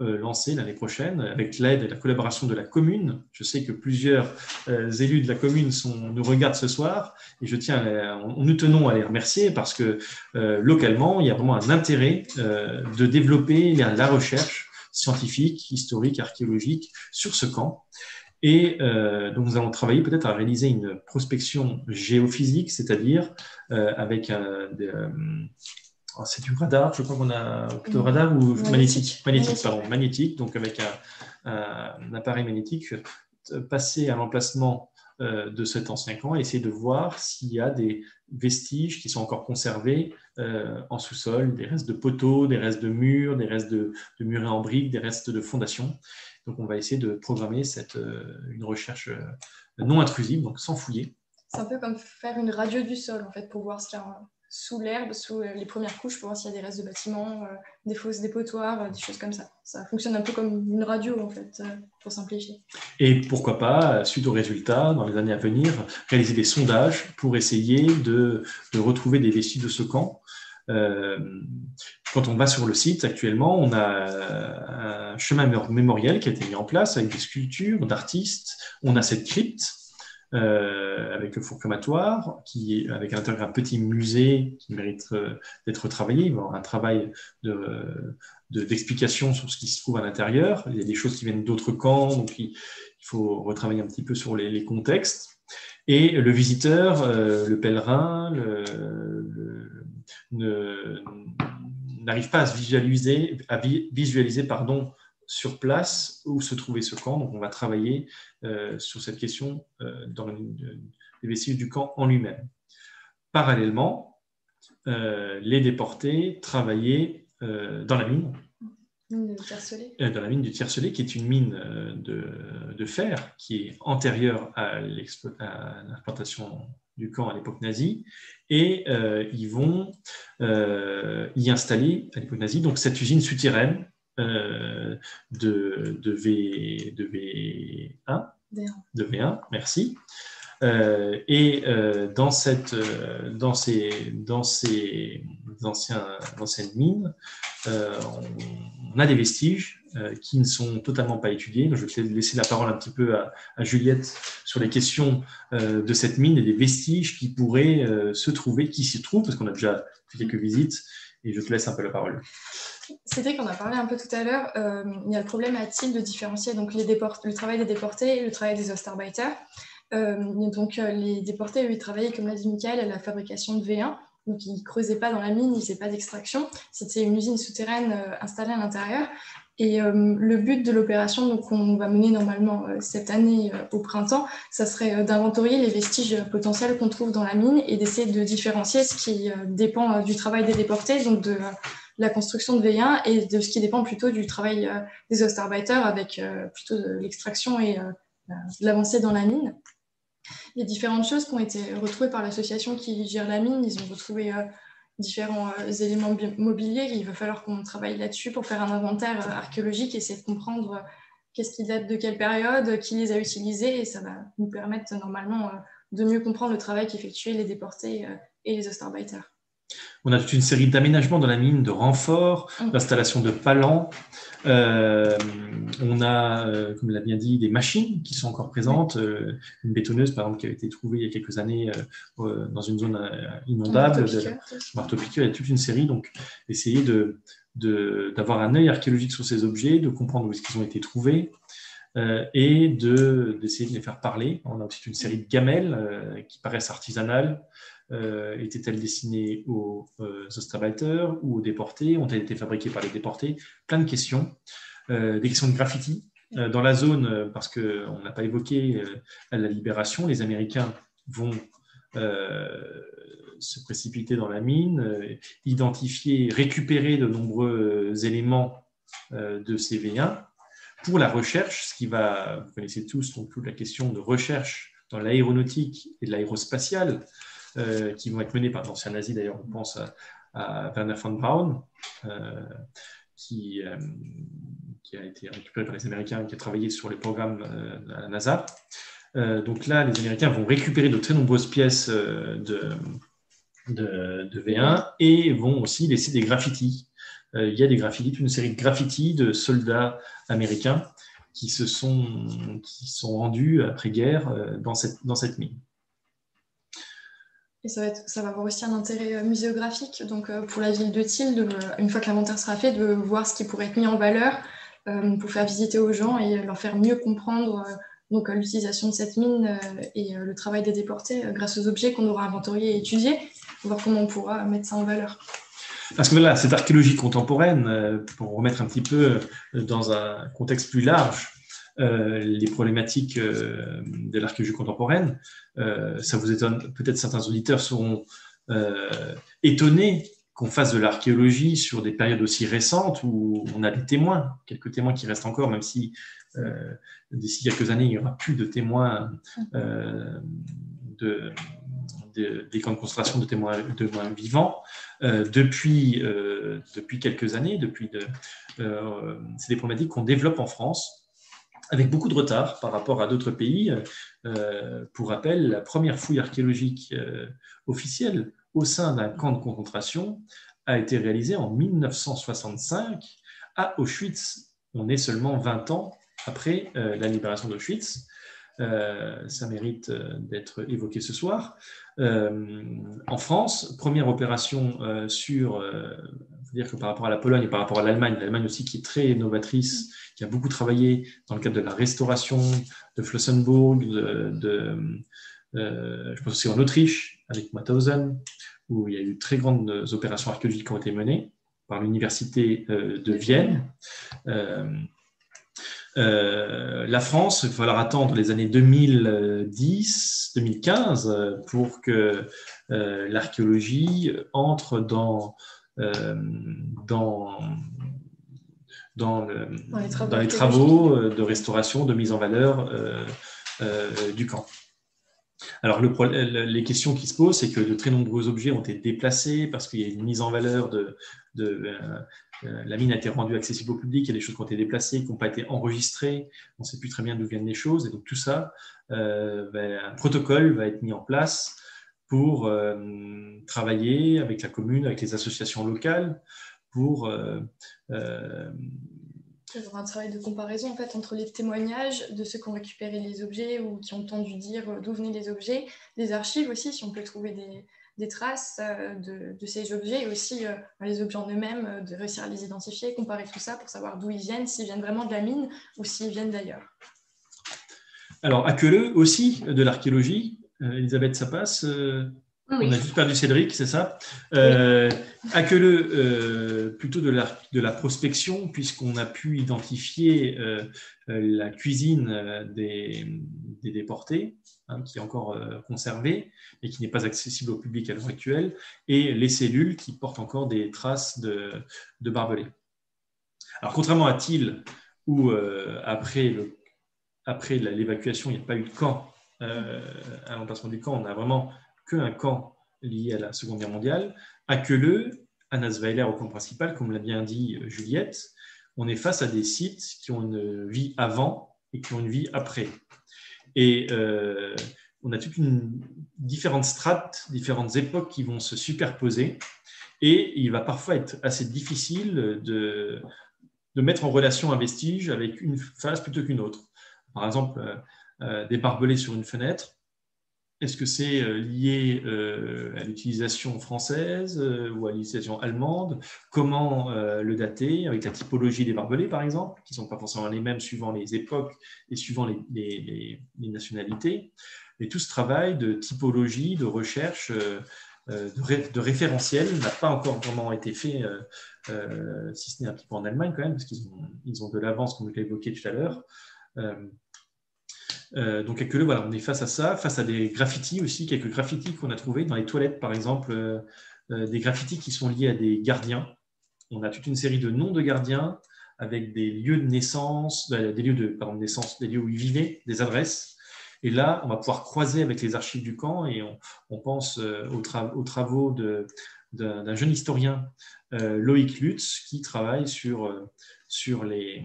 euh, lancer l'année prochaine, avec l'aide et la collaboration de la commune. Je sais que plusieurs euh, élus de la commune sont, nous regardent ce soir, et je tiens nous tenons à les remercier parce que localement, il y a vraiment un intérêt de développer la recherche scientifique, historique, archéologique sur ce camp. Et euh, donc, nous allons travailler peut-être à réaliser une prospection géophysique, c'est-à-dire euh, avec un. Euh, oh, c'est du radar, je crois qu'on a plutôt radar ou magnétique, magnétique, pardon, magnétique, donc avec un, un appareil magnétique passer à l'emplacement de cet ancien camp et essayer de voir s'il y a des vestiges qui sont encore conservés euh, en sous-sol, des restes de poteaux, des restes de murs, des restes de, de murets en briques, des restes de fondations. Donc on va essayer de programmer cette, euh, une recherche euh, non intrusive, donc sans fouiller. C'est un peu comme faire une radio du sol, en fait, pour voir ce qu'il y a sous l'herbe, sous les premières couches, pour voir s'il y a des restes de bâtiments, des fosses dépotoirs, des choses comme ça. Ça fonctionne un peu comme une radio, en fait, pour simplifier. Et pourquoi pas, suite aux résultats, dans les années à venir, réaliser des sondages pour essayer de, de retrouver des vestiges de ce camp euh, quand on va sur le site actuellement, on a un chemin mémoriel qui a été mis en place avec des sculptures d'artistes. On a cette crypte euh, avec le four crématoire, qui avec un petit musée qui mérite euh, d'être travaillé. Un travail d'explication de, sur ce qui se trouve à l'intérieur. Il y a des choses qui viennent d'autres camps, donc il, faut retravailler un petit peu sur les, les contextes. Et le visiteur, le pèlerin, le, n'arrive pas à se visualiser, à visualiser pardon, sur place où se trouvait ce camp. Donc, on va travailler euh, sur cette question euh, dans les vestiges du camp en lui-même. Parallèlement, euh, les déportés travaillaient dans la mine. Dans la mine du Tiercelet, qui est une mine de, fer qui est antérieure à l'exploitation du camp à l'époque nazie, et euh, ils vont euh, y installer à l'époque nazie donc cette usine souterraine euh, de, de, v, de V1, de V1, merci. et dans, cette, dans, ces, dans ces anciens, anciennes mines, on, a des vestiges qui ne sont totalement pas étudiés. je vais laisser la parole un petit peu à, Juliette sur les questions euh, de cette mine et des vestiges qui pourraient euh, se trouver, qui s'y trouvent, parce qu'on a déjà fait quelques visites, et je te laisse un peu la parole. C'était qu'on a parlé un peu tout à l'heure, il y a le problème à-t-il de différencier donc les le travail des déportés et le travail des Ostarbeiter. donc, les déportés, eux, ils travaillaient, comme l'a dit Michael, à la fabrication de V1. Donc, ils creusaient pas dans la mine, ils faisaient pas d'extraction. C'était une usine souterraine installée à l'intérieur. Et euh, le but de l'opération qu'on va mener normalement euh, cette année euh, au printemps, ça serait d'inventorier les vestiges potentiels qu'on trouve dans la mine et d'essayer de différencier ce qui dépend du travail des déportés, donc de la construction de V1 et de ce qui dépend plutôt du travail des Ostarbeiter avec plutôt l'extraction et l'avancée dans la mine. A différentes choses qui ont été retrouvées par l'association qui gère la mine. Ils ont retrouvé différents euh, éléments mobiliers. Il va falloir qu'on travaille là-dessus pour faire un inventaire euh, archéologique, essayer de comprendre euh, qu'est-ce qui date de quelle période, qui les a utilisés, et ça va nous permettre normalement de mieux comprendre le travail qu'effectuaient les déportés et les Ostarbeiter. On a toute une série d'aménagements dans la mine, de renforts, mm. d'installations de palans. Euh, on a, euh, comme l'a bien dit, des machines qui sont encore présentes. Euh, une bétonneuse, par exemple, qui a été trouvée il y a quelques années dans une zone inondable. Marteau-piqueur. Il y a toute une série. Donc, essayer de, d'avoir un œil archéologique sur ces objets, de comprendre où est-ce qu'ils ont été trouvés. et de, d'essayer de les faire parler. On a aussi une série de gamelles qui paraissent artisanales, euh, étaient-elles destinées aux euh, ou aux déportés? Ont-elles été fabriquées par les déportés? Plein de questions. Euh, des questions de graffiti. Euh, dans la zone, parce qu'on n'a pas évoqué la libération, les Américains vont se précipiter dans la mine, identifier, récupérer de nombreux éléments de CV1 pour la recherche, ce qui va, vous connaissez tous donc toute la question de recherche dans l'aéronautique et de l'aérospatiale, euh, qui vont être menés par d'anciens nazis, d'ailleurs, on pense à, Werner von Braun, euh, qui, euh, qui, a été récupéré par les Américains, qui a travaillé sur les programmes de la NASA. donc là, les Américains vont récupérer de très nombreuses pièces de, de, V1 et vont aussi laisser des graffitis. il y a des graffitis, une série de graffitis de soldats américains qui se sont, rendus après-guerre dans cette mine. Et ça va, avoir aussi un intérêt euh, muséographique, donc euh, pour la ville de Thiel, une fois que l'inventaire sera fait, de voir ce qui pourrait être mis en valeur euh, pour faire visiter aux gens et leur faire mieux comprendre l'utilisation de cette mine et le travail des déportés grâce aux objets qu'on aura inventoriés et étudiés, voir comment on pourra mettre ça en valeur. Parce que là, cette archéologie contemporaine, pour remettre un petit peu dans un contexte plus large, les problématiques euh, de l'archéologie contemporaine. Euh, ça vous étonne, peut-être certains auditeurs seront étonnés qu'on fasse de l'archéologie sur des périodes aussi récentes où on a des témoins, quelques témoins qui restent encore, même si d'ici quelques années, il n'y aura plus de témoins de, des camps de concentration de témoins, vivants. depuis, depuis quelques années, depuis de, c'est des problématiques qu'on développe en France avec beaucoup de retard par rapport à d'autres pays. Euh, pour rappel, la première fouille archéologique euh, officielle au sein d'un camp de concentration a été réalisée en 1965 à Auschwitz. On est seulement 20 ans après euh, la libération d'Auschwitz. ça mérite d'être évoqué ce soir. en France, première opération sur, dire que par rapport à la Pologne et par rapport à l'Allemagne, l'Allemagne aussi qui est très novatrice qui a beaucoup travaillé dans le cadre de la restauration de Flossenburg, de, euh, je pense aussi en Autriche, avec Mauthausen, où il y a eu très grandes opérations archéologiques qui ont été menées par l'Université euh, de Vienne. Euh, la France, il va falloir attendre les années 2010-2015 pour que l'archéologie entre dans, dans, dans, les travaux, euh, de restauration, de mise en valeur euh, euh, du camp. Alors, le, les questions qui se posent, c'est que de très nombreux objets ont été déplacés parce qu'il y a une mise en valeur de. la mine a été rendue accessible au public, il y a des choses qui ont été déplacées, qui n'ont pas été enregistrées, on ne sait plus très bien d'où viennent les choses, et donc tout ça, ben, un protocole va être mis en place pour travailler avec la commune, avec les associations locales, pour euh, euh, un travail de comparaison en fait entre les témoignages de ceux qui ont récupéré les objets ou qui ont entendu dire d'où venaient les objets, les archives aussi, si on peut trouver des, des traces euh, de, de, ces objets et aussi les objets en eux-mêmes, de réussir à les identifier, comparer tout ça pour savoir d'où ils viennent, s'ils viennent vraiment de la mine ou s'ils viennent d'ailleurs. Alors, à Queuleux aussi, de l'archéologie. Elisabeth, ça passe on a juste perdu Cédric, c'est ça euh, euh, plutôt de la, de la prospection, puisqu'on a pu identifier euh, la cuisine euh, des, déportés, hein, qui est encore conservée, mais qui n'est pas accessible au public à l'heure actuelle, et les cellules qui portent encore des traces de, de barbelés. Alors, contrairement à Thiel, où après l'évacuation, il n'y a pas eu de camp, à l'emplacement du camp, on a vraiment qu'un camp lié à la Seconde Guerre mondiale, à Queuleux, à Nasweiler au camp principal, comme l'a bien dit euh, Juliette, on est face à des sites qui ont une vie avant et qui ont une vie après. Et euh, on a toutes une, différentes strates, différentes époques qui vont se superposer. Et il va parfois être assez difficile de, mettre en relation un vestige avec une phase plutôt qu'une autre. Par exemple, euh, des barbelés sur une fenêtre, est-ce que c'est euh, lié euh, à l'utilisation française euh, ou à l'utilisation allemande? Comment le dater avec la typologie des barbelés, par exemple, qui ne sont pas forcément les mêmes suivant les époques et suivant les, nationalités. Et tout ce travail de typologie, de recherche, de, référentiel n'a pas encore vraiment été fait, si ce n'est un petit peu en Allemagne quand même, parce qu'ils ont, ils ont de l'avance, comme je l'ai évoqué tout à l'heure. Euh, donc, quelques, voilà, on est face à ça, face à des graffitis aussi, quelques graffitis qu'on a trouvés dans les toilettes, par exemple, euh, euh, des graffitis qui sont liés à des gardiens. On a toute une série de noms de gardiens avec des lieux de naissance, des lieux de, naissance, des lieux où ils vivaient, des adresses. Et là, on va pouvoir croiser avec les archives du camp et on, pense aux, aux, travaux d'un jeune historien, Loïc Lutz, qui travaille sur les,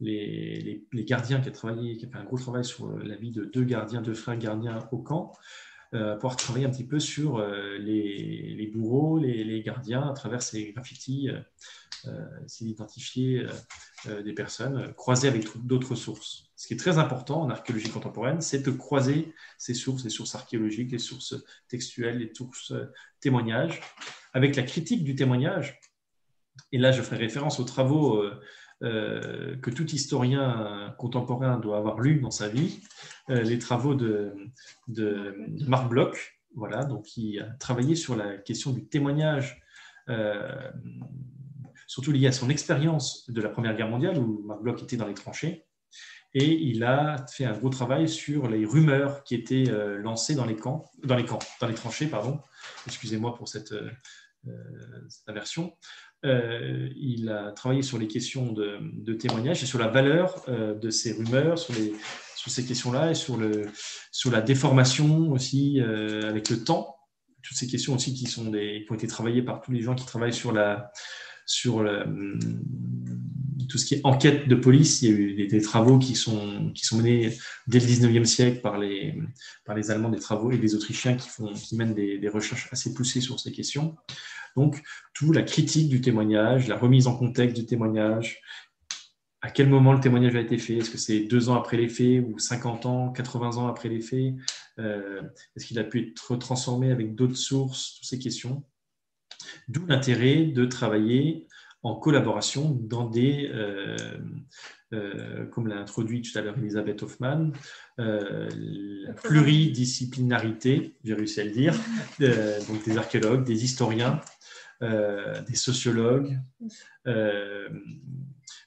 les, gardiens qui a travaillé, qui a fait un gros travail sur euh, la vie de deux gardiens, deux frères gardiens au camp, euh, pouvoir travailler un petit peu sur euh, les, bourreaux, les, gardiens à travers ces graffitis, euh, d'identifier des personnes croisées avec d'autres sources. Ce qui est très important en archéologie contemporaine, c'est de croiser ces sources, les sources archéologiques, les sources textuelles, les sources témoignages, avec la critique du témoignage. Et là, je ferai référence aux travaux euh, que tout historien contemporain doit avoir lu dans sa vie, euh, les travaux de, Marc Bloch, voilà, donc qui a travaillé sur la question du témoignage, euh, surtout lié à son expérience de la Première Guerre mondiale, où Marc Bloch était dans les tranchées. Et il a fait un gros travail sur les rumeurs qui étaient lancées dans les camps, dans les camps, dans les tranchées, pardon. Excusez-moi pour cette, cette aversion. Euh, il a travaillé sur les questions de, de témoignage et sur la valeur euh, de ces rumeurs, sur, ces questions-là et sur, la déformation aussi euh, avec le temps. Toutes ces questions aussi qui, sont qui ont été travaillées par tous les gens qui travaillent sur, la, sur tout ce qui est enquête de police. Il y a eu des, travaux qui sont, qui sont menés dès le 19e siècle par les, par les Allemands, des travaux et des Autrichiens qui, font, qui mènent des, recherches assez poussées sur ces questions. Donc, tout la critique du témoignage, la remise en contexte du témoignage, à quel moment le témoignage a été fait? Est-ce que c'est deux ans après les faits ou 50 ans, 80 ans après les faits? Euh, Est-ce qu'il a pu être transformé avec d'autres sources? Toutes ces questions. D'où l'intérêt de travailler en collaboration dans des, euh, euh, comme l'a introduit tout à l'heure Elisabeth Hoffman, la pluridisciplinarité, j'ai réussi à le dire, donc des archéologues, des historiens, euh, des sociologues, euh,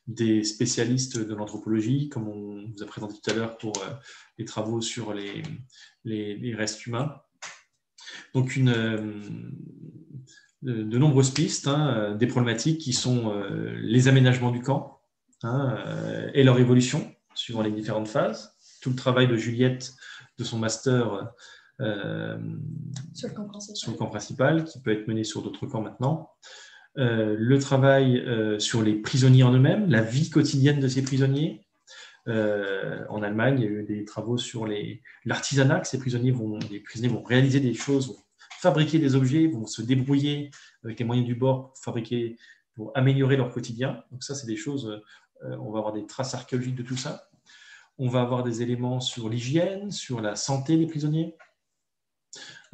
des spécialistes de l'anthropologie, comme on vous a présenté tout à l'heure pour euh, les travaux sur les, les, restes humains. Donc, une, de, nombreuses pistes, hein, des problématiques qui sont les aménagements du camp hein, et leur évolution suivant les différentes phases. Tout le travail de Juliette de son master euh, sur, le camp principal, qui peut être mené sur d'autres camps maintenant. Euh, le travail euh, sur les prisonniers en eux-mêmes, la vie quotidienne de ces prisonniers. en Allemagne, il y a eu des travaux sur l'artisanat, que ces prisonniers vont, les prisonniers vont réaliser des choses, vont fabriquer des objets, vont se débrouiller avec les moyens du bord pour fabriquer, pour améliorer leur quotidien. Donc ça, c'est des choses, on va avoir des traces archéologiques de tout ça. On va avoir des éléments sur l'hygiène, sur la santé des prisonniers,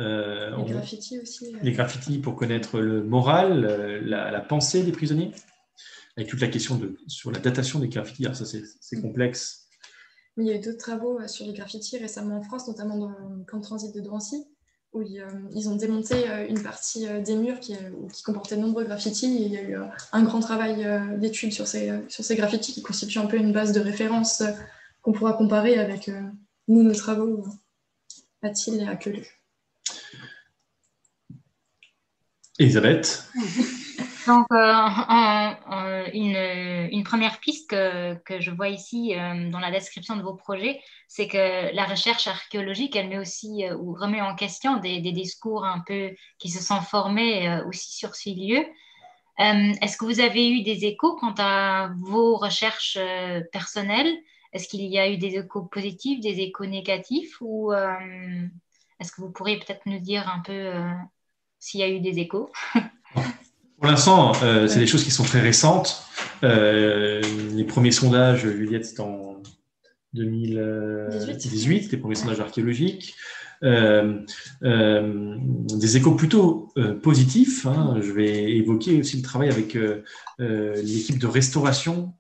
euh, les graffitis aussi. Euh. Les graffitis pour connaître le moral, euh, la, pensée des prisonniers, avec toute la question de, sur la datation des graffitis. Alors ça, c'est mm. complexe. Mais il y a eu d'autres travaux sur les graffitis récemment en France, notamment dans le camp de transit de Drancy, où ils ont démonté une partie des murs qui, qui comportait de nombreux graffitis. Et il y a eu un grand travail d'études sur ces, sur ces graffitis qui constituent un peu une base de référence qu'on pourra comparer avec nous, nos travaux à Thiel et à Quelu. Elisabeth Donc, euh, une, première piste que, je vois ici euh, dans la description de vos projets, c'est que la recherche archéologique, elle met aussi euh, ou remet en question des, discours un peu qui se sont formés aussi sur ces lieux. Est-ce que vous avez eu des échos quant à vos recherches personnelles? Est-ce qu'il y a eu des échos positifs, des échos négatifs? Ou est-ce que vous pourriez peut-être nous dire un peu s'il y a eu des échos? Pour l'instant, euh, c'est des choses qui sont très récentes. Euh, les premiers sondages, Juliette, c'est en 2018, les premiers sondages archéologiques. Euh, des échos plutôt positifs. Hein. Je vais évoquer aussi le travail avec l'équipe de restauration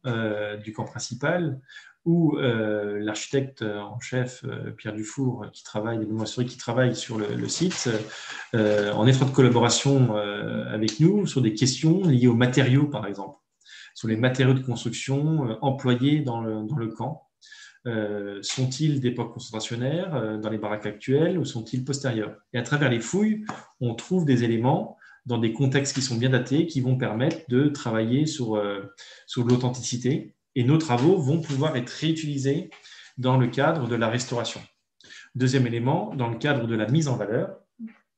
du camp principal, où euh, l'architecte en chef euh, Pierre Dufour, qui travaille, qui travaille sur le, site, euh, en étroite collaboration avec nous sur des questions liées aux matériaux, par exemple, sur les matériaux de construction employés dans le, dans le camp. sont-ils d'époque concentrationnaire dans les baraques actuelles ou sont-ils postérieurs? Et à travers les fouilles, on trouve des éléments dans des contextes qui sont bien datés, qui vont permettre de travailler sur, sur l'authenticité et nos travaux vont pouvoir être réutilisés dans le cadre de la restauration. Deuxième élément, dans le cadre de la mise en valeur,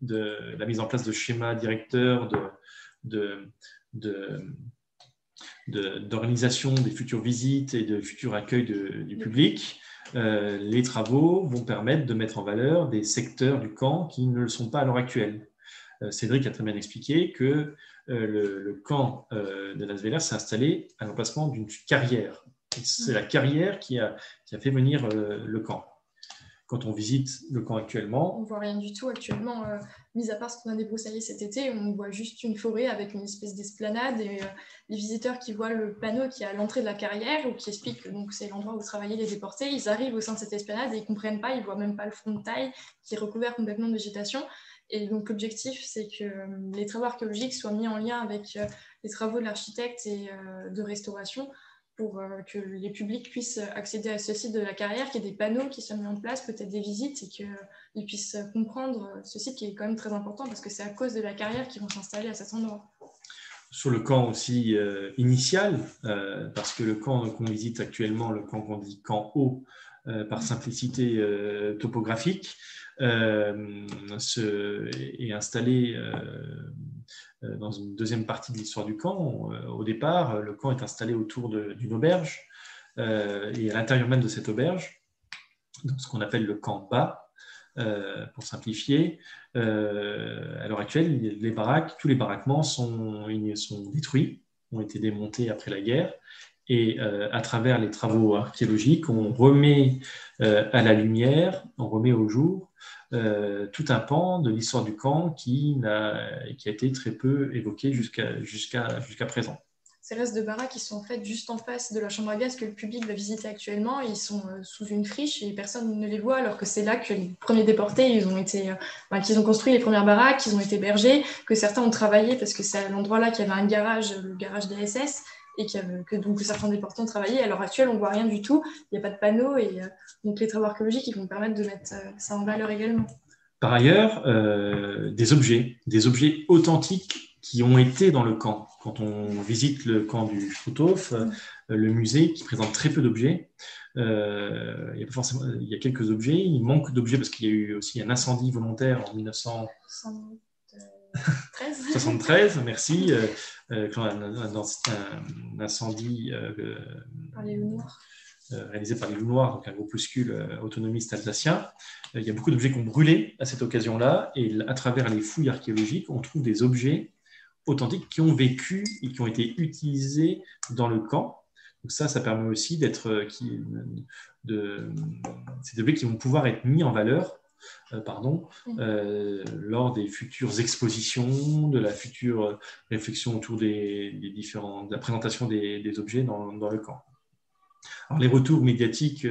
de la mise en place de schémas directeurs, de, d'organisation des futures visites et de futurs accueils du public, euh, les travaux vont permettre de mettre en valeur des secteurs du camp qui ne le sont pas à l'heure actuelle. Euh, Cédric a très bien expliqué que euh, le, camp euh, de Las s'est installé à l'emplacement d'une carrière. C'est la carrière qui a, fait venir le camp quand on visite le camp actuellement On voit rien du tout actuellement, mis à part ce qu'on a débroussaillé cet été, on voit juste une forêt avec une espèce d'esplanade et les visiteurs qui voient le panneau qui est à l'entrée de la carrière ou qui explique que c'est l'endroit où travaillaient les déportés, ils arrivent au sein de cette esplanade et ils comprennent pas, ils voient même pas le front de taille qui est recouvert complètement de végétation. Et donc l'objectif, c'est que euh, les travaux archéologiques soient mis en lien avec euh, les travaux de l'architecte et euh, de restauration pour que les publics puissent accéder à ce site de la carrière, qu'il y ait des panneaux qui soient mis en place, peut-être des visites, et qu'ils puissent comprendre ce site qui est quand même très important parce que c'est à cause de la carrière qu'ils vont s'installer à cet endroit. Sur le camp aussi initial, parce que le camp qu'on visite actuellement, le camp qu'on dit camp haut, par simplicité topographique, euh, est installé euh, euh, dans une deuxième partie de l'histoire du camp. Au départ, le camp est installé autour d'une auberge et à l'intérieur même de cette auberge, dans ce qu'on appelle le camp bas, pour simplifier. à l'heure actuelle, les tous les baraquements sont détruits, ont été démontés après la guerre. Et à travers les travaux archéologiques, on remet à la lumière, on remet au jour euh, tout un pan de l'histoire du camp qui, a, été très peu évoqué jusqu'à présent. Ces restes de baraques qui sont en fait juste en face de la chambre à gaz que le public va visiter actuellement. Ils sont euh, sous une friche et personne ne les voit, alors que c'est là que les premiers déportés, ils ont euh, ont construit les premières baraques, qu'ils ont été bergers, que certains ont travaillé parce que c'est à l'endroit là qu'il y avait un garage, le garage des SS et que donc certains déportants travaillaient. À l'heure actuelle, on ne voit rien du tout. Il n'y a pas de panneau. Et euh, donc, les travaux archéologiques, ils vont permettre de mettre euh, ça en valeur également. Par ailleurs, euh, des objets, des objets authentiques qui ont été dans le camp. Quand on visite le camp du Struthof, mm. le musée qui présente très peu d'objets, il, y a forcément, il y a quelques objets, il manque d'objets parce qu'il y a eu aussi un incendie volontaire en 1900. 73, merci. Euh, euh, un, incendie euh, réalisé par les Loups Noirs, donc un groupuscule autonomiste alsacien. Il y a beaucoup d'objets qui ont brûlé à cette occasion-là, et à travers les fouilles archéologiques, on trouve des objets authentiques qui ont vécu et qui ont été utilisés dans le camp. Donc ça, ça permet aussi d'être, de, ces objets qui vont pouvoir être mis en valeur euh, pardon, euh, lors des futures expositions, de la future réflexion autour des, différents, de la présentation des, objets dans, le camp. Alors, les retours médiatiques, il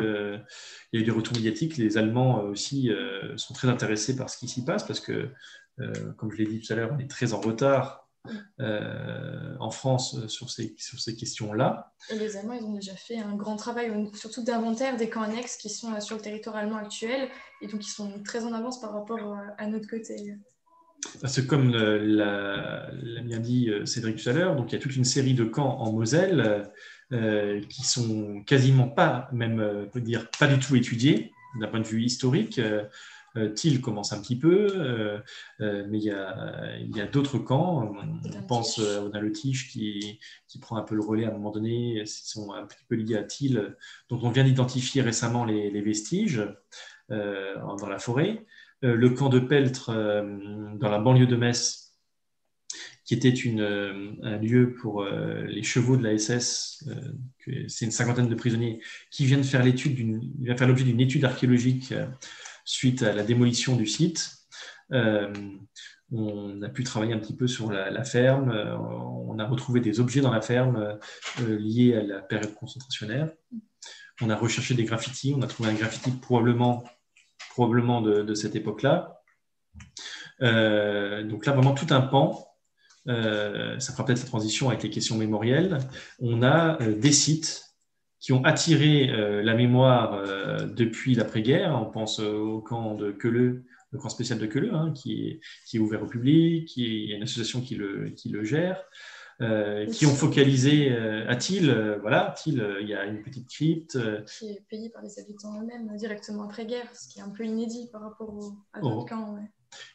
y a eu des retours médiatiques. Les Allemands aussi sont très intéressés par ce qui s'y passe parce que, comme je l'ai dit tout à l'heure, on est très en retard euh, en France euh, sur ces, sur ces questions-là. les Allemands, ils ont déjà fait un grand travail, surtout d'inventaire des camps annexes qui sont euh, sur le territoire allemand actuel, et donc ils sont très en avance par rapport à notre côté. Parce que comme l'a bien dit Cédric tout à l'heure, donc il y a toute une série de camps en Moselle euh, qui sont quasiment pas, même on peut dire pas du tout étudiés d'un point de vue historique. Euh, Thiel commence un petit peu, euh, euh, mais il y a, d'autres camps. On, pense à le Tige qui, qui, prend un peu le relais à un moment donné. Ils sont un petit peu liés à Thiel, dont on vient d'identifier récemment les, vestiges dans la forêt. le camp de Peltre dans la banlieue de Metz qui était une, un lieu pour les chevaux de la SS. c'est une cinquantaine de prisonniers qui viennent faire l'étude, faire l'objet d'une étude archéologique suite à la démolition du site. Euh, on a pu travailler un petit peu sur la, ferme. Euh, on a retrouvé des objets dans la ferme euh, liés à la période concentrationnaire. On a recherché des graffitis. On a trouvé un graffiti probablement, probablement de, cette époque-là. donc là, vraiment tout un pan. ça fera peut-être la transition avec les questions mémorielles. On a des sites qui ont attiré euh, la mémoire euh, depuis l'après-guerre. On pense euh, au camp de Queuleux, le camp spécial de Queuleux, hein, qui, est, qui, est, ouvert au public, qui est, il y a une association qui le, qui le gère. qui ont focalisé à Thiel, voilà, Thiel, il y a une petite crypte. Qui est payée par les habitants eux-mêmes directement après-guerre, ce qui est un peu inédit par rapport à d'autres oh. camps.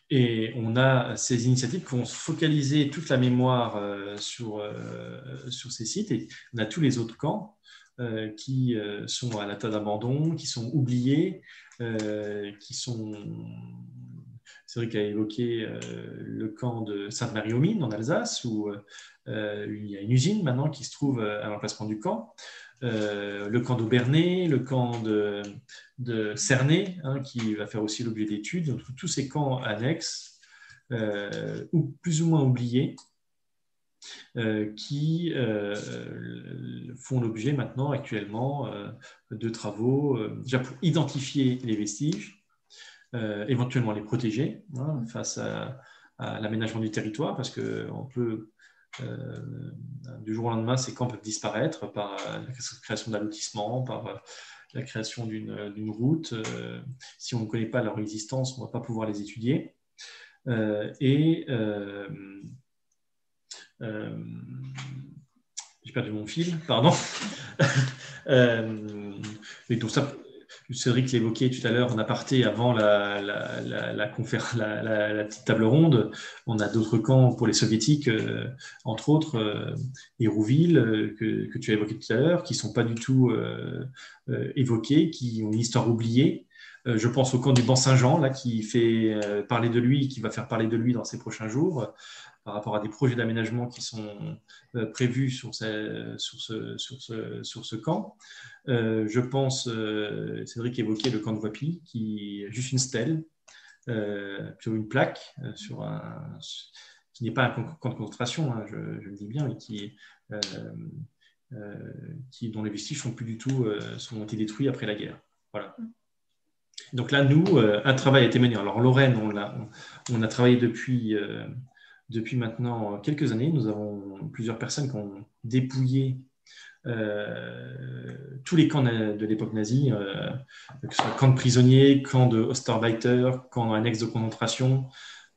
Et on a ces initiatives qui ont focalisé toute la mémoire sur, sur ces sites, et on a tous les autres camps qui euh, sont à l'état d'abandon, qui sont oubliés, euh, qui sont c'est vrai qu'il a évoqué le camp de Sainte-Marie-aux-Mines en Alsace, où il y a une usine maintenant qui se trouve à l'emplacement du camp. le camp d'Aubernay, le camp de, Cernay, hein, qui va faire aussi l'objet d'études. Tous ces camps annexes, ou plus ou moins oubliés, euh, qui euh, font l'objet maintenant actuellement euh, de travaux déjà pour identifier les vestiges, éventuellement les protéger hein, face à, l'aménagement du territoire, parce qu'on peut du jour au lendemain, ces camps peuvent disparaître par la création d'un lotissement, par la création d'une route. si on ne connaît pas leur existence, on ne va pas pouvoir les étudier. et euh, j'ai perdu mon fil, pardon. euh, donc ça, Cédric l'évoquait tout à l'heure en aparté avant la, la, la, petite table ronde. On a d'autres camps pour les soviétiques, euh, entre autres, euh, Hérouville, euh, que, tu as évoqué tout à l'heure, qui ne sont pas du tout évoqués, qui ont une histoire oubliée. je pense au camp du Ban-Saint-Jean, là, qui fait parler de lui, qui va faire parler de lui dans ces prochains jours par rapport à des projets d'aménagement qui sont euh, prévus sur, ce, camp. Euh, je pense, euh, Cédric évoquait le camp de Voipy, qui est juste une stèle, sur une plaque, sur un, qui n'est pas un camp de concentration, hein, je, le dis bien, mais qui, dont les vestiges sont plus du tout, sont été détruits après la guerre. Voilà. Donc là, nous, un travail a été mené. Alors, Lorraine, on a travaillé depuis depuis maintenant quelques années, nous avons plusieurs personnes qui ont dépouillé euh, tous les camps de l'époque nazie, euh, que ce soit camp de prisonniers, camp de Osterweiter, camp annexe de concentration,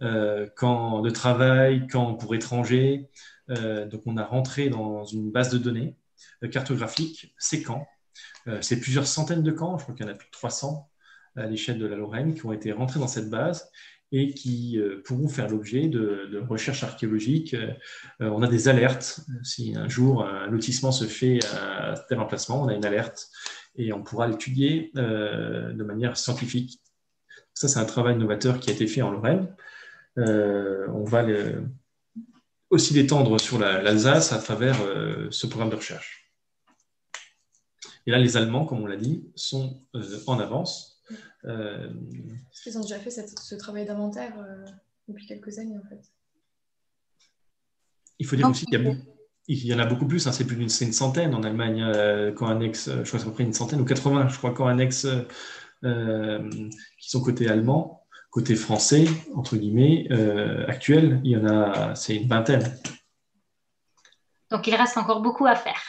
euh, camp de travail, camp pour étrangers. donc on a rentré dans une base de données cartographique ces camps. C'est plusieurs centaines de camps, je crois qu'il y en a plus de 300 à l'échelle de la Lorraine qui ont été rentrés dans cette base et qui euh, pourront faire l'objet de, recherches archéologiques. Euh, on a des alertes. Si un jour un lotissement se fait à tel emplacement, on a une alerte et on pourra l'étudier euh, de manière scientifique. Ça, c'est un travail novateur qui a été fait en Lorraine. on va aussi l'étendre sur l'Alsace à travers ce programme de recherche. Et là, les Allemands, comme on l'a dit, sont en avance euh, Ils ont déjà fait ce travail d'inventaire euh, depuis quelques années, en fait. Il faut dire aussi qu'il y a il y en a beaucoup plus, hein, c'est plus d'une une centaine en Allemagne, euh, quand un ex, je crois que c'est à peu près une centaine ou 80, je crois, quand un ex euh, qui sont côté allemand, côté français, entre guillemets, euh, actuel, il y en a, c'est une vingtaine. Donc il reste encore beaucoup à faire.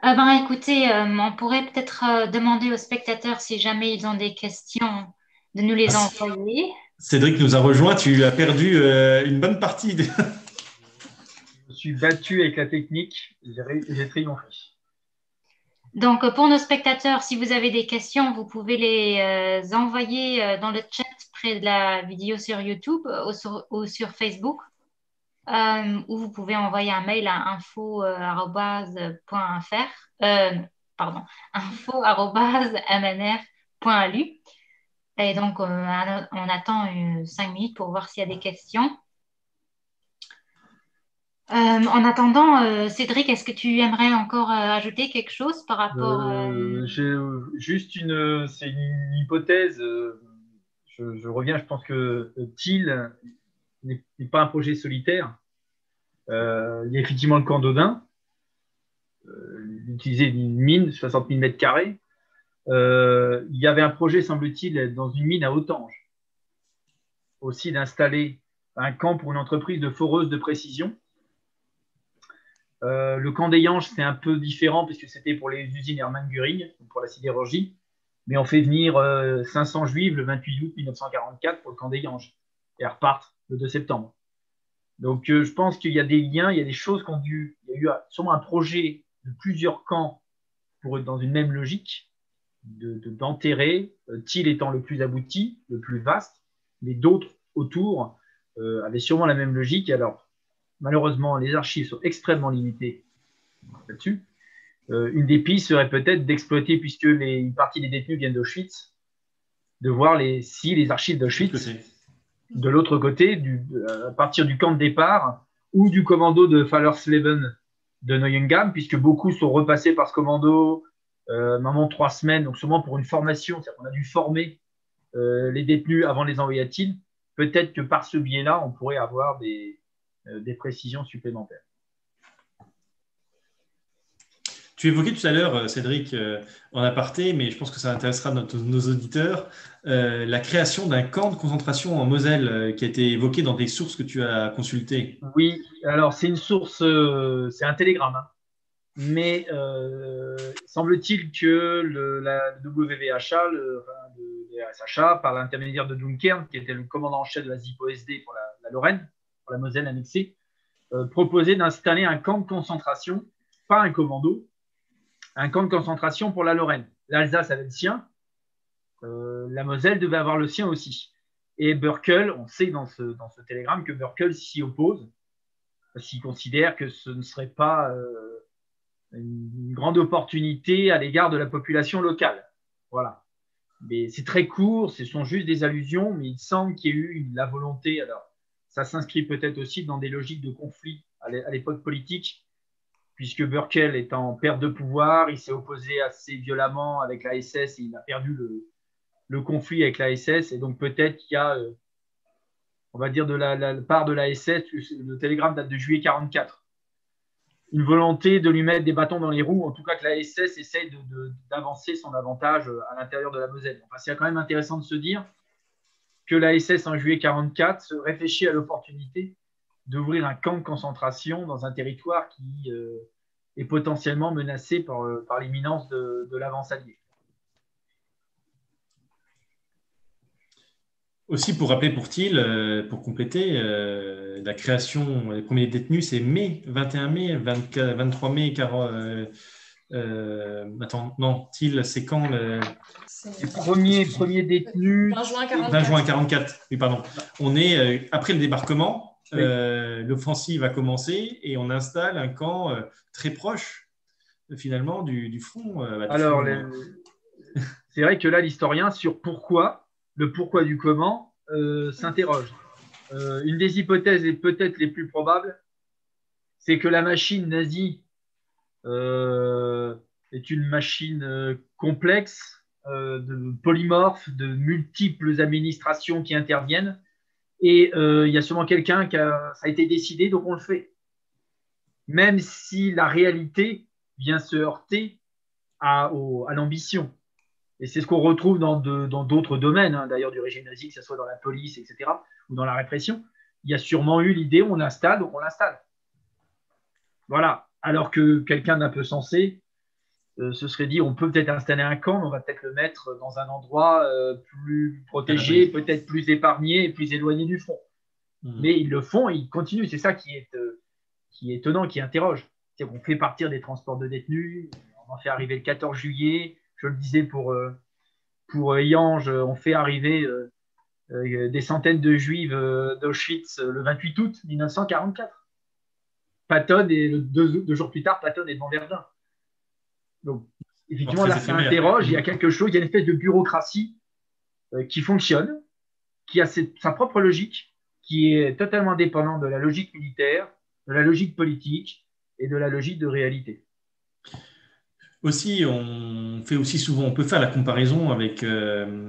Ah ben, écoutez, on pourrait peut-être demander aux spectateurs si jamais ils ont des questions de nous les ah, envoyer. Cédric nous a rejoint, tu as perdu une bonne partie. De suis battu avec la technique, j'ai triomphé. Donc, pour nos spectateurs, si vous avez des questions, vous pouvez les euh, envoyer euh, dans le chat près de la vidéo sur YouTube ou sur, Facebook. Euh, ou vous pouvez envoyer un mail à info.fr, pardon, info.mnr.lu. Et donc, on attend cinq minutes pour voir s'il y a des questions. Euh, en attendant, euh, Cédric, est-ce que tu aimerais encore euh, ajouter quelque chose par rapport juste une, c'est une hypothèse. Je, reviens, je pense que TIL n'est pas un projet solitaire. il y a effectivement le camp d'Odin, utiliser une mine, 60 000 mètres carrés. il y avait un projet, semble-t-il, dans une mine à Autange, aussi d'installer un camp pour une entreprise de foreuse de précision euh, le camp des Yanges, c'est un peu différent puisque c'était pour les usines Hermann Göring, pour la sidérurgie. Mais on fait venir 500 euh, juifs le 28 août 1944 pour le camp des Yanges et elles repartent le 2 septembre. Donc euh, je pense qu'il y a des liens, il y a des choses qui ont dû. Il y a eu sûrement un projet de plusieurs camps pour être dans une même logique d'enterrer, de, Thiel étant le plus abouti, le plus vaste, mais d'autres autour avaient sûrement la même logique. Alors malheureusement, les archives sont extrêmement limitées là-dessus. Euh, une des pistes serait peut-être d'exploiter, puisque une partie des détenus viennent d'Auschwitz, de voir les, si les archives d'Auschwitz, de l'autre côté, à partir du camp de départ ou du commando de Fallersleben de Neuengamme, puisque beaucoup sont repassés par ce commando, euh, maintenant trois semaines, donc sûrement pour une formation, c'est-à-dire qu'on a dû former euh, les détenus avant de les envoyer à. Peut-être que par ce biais-là, on pourrait avoir des, euh, des précisions supplémentaires. Tu évoquais tout à l'heure, euh, Cédric, euh, en aparté, mais je pense que ça intéressera nos, auditeurs, la création d'un camp de concentration en Moselle qui a été évoqué dans des sources que tu as consultées. Oui, alors c'est une source, c'est un télégramme, hein. mais semble-t-il que le, la WVHA, le, SHA, par l'intermédiaire de Dunkerque, qui était le commandant en chef de la ZIPO-SD pour la Lorraine, la Moselle annexée, euh, proposait d'installer un camp de concentration, pas un commando, un camp de concentration pour la Lorraine. L'Alsace avait le sien, euh, la Moselle devait avoir le sien aussi. Et Burkel, on sait dans ce, dans ce télégramme que Burkel s'y oppose, s'il considère que ce ne serait pas euh, une grande opportunité à l'égard de la population locale. Voilà. Mais c'est très court, ce sont juste des allusions, mais il semble qu'il y ait eu la volonté, alors ça s'inscrit peut-être aussi dans des logiques de conflit à l'époque politique, puisque Burkel est en perte de pouvoir, il s'est opposé assez violemment avec la SS et il a perdu le, conflit avec la SS. Et donc peut-être qu'il y a, euh, on va dire, de la, part de la SS, le télégramme date de juillet 44, une volonté de lui mettre des bâtons dans les roues, en tout cas que la SS essaye d'avancer son avantage à l'intérieur de la Moselle. Enfin, c'est quand même intéressant de se dire que la SS en juillet 44 se réfléchit à l'opportunité d'ouvrir un camp de concentration dans un territoire qui euh, est potentiellement menacé par, euh, par l'imminence de, de l'avance alliée. Aussi, pour rappeler pour TIL, euh, pour compléter, la création des premiers détenus, c'est mai, 21 mai, 23 mai, 40, attends, non, TIL, c'est quand le, les premiers, premiers détenus. 20 juin 44. 20 juin 44. Oui, pardon. On est euh, après le débarquement. Euh, l'offensive a commencé et on installe un camp euh, très proche finalement du, front. Alors, c'est vrai que là, l'historien sur pourquoi, le pourquoi du comment, s'interroge. une des hypothèses et peut-être les plus probables, c'est que la machine nazie est une machine complexe euh, de polymorphes, de multiples administrations qui interviennent, Et il y a sûrement quelqu'un qui a, ça a été décidé, donc on le fait. Même si la réalité vient se heurter à, l'ambition. Et c'est ce qu'on retrouve dans d'autres domaines, hein, d'ailleurs du régime nazi, que ce soit dans la police, etc., ou dans la répression. Il y a sûrement eu l'idée, on l'installe, donc on l'installe. Voilà. Alors que quelqu'un d'un peu sensé euh, se serait dit, on peut peut-être installer un camp, mais on va peut-être le mettre dans un endroit euh, plus protégé, ah peut-être plus épargné et plus éloigné du front. Mmh. Mais ils le font et ils continuent. C'est ça qui est, euh, qui est étonnant, qui interroge. C'est qu'on fait partir des transports de détenus, on en fait arriver le 14 juillet, je le disais pour, pour Yange, on fait arriver des centaines de juifs d'Auschwitz le 28 août 1944. Patton, et deux, jours plus tard, Patton est devant Verdun. Donc, effectivement, là, ça interroge. Il y a quelque chose, il y a une espèce de bureaucratie qui fonctionne, qui a sa propre logique, qui est totalement indépendante de la logique militaire, de la logique politique et de la logique de réalité. Aussi, on fait aussi souvent, on peut faire la comparaison avec euh,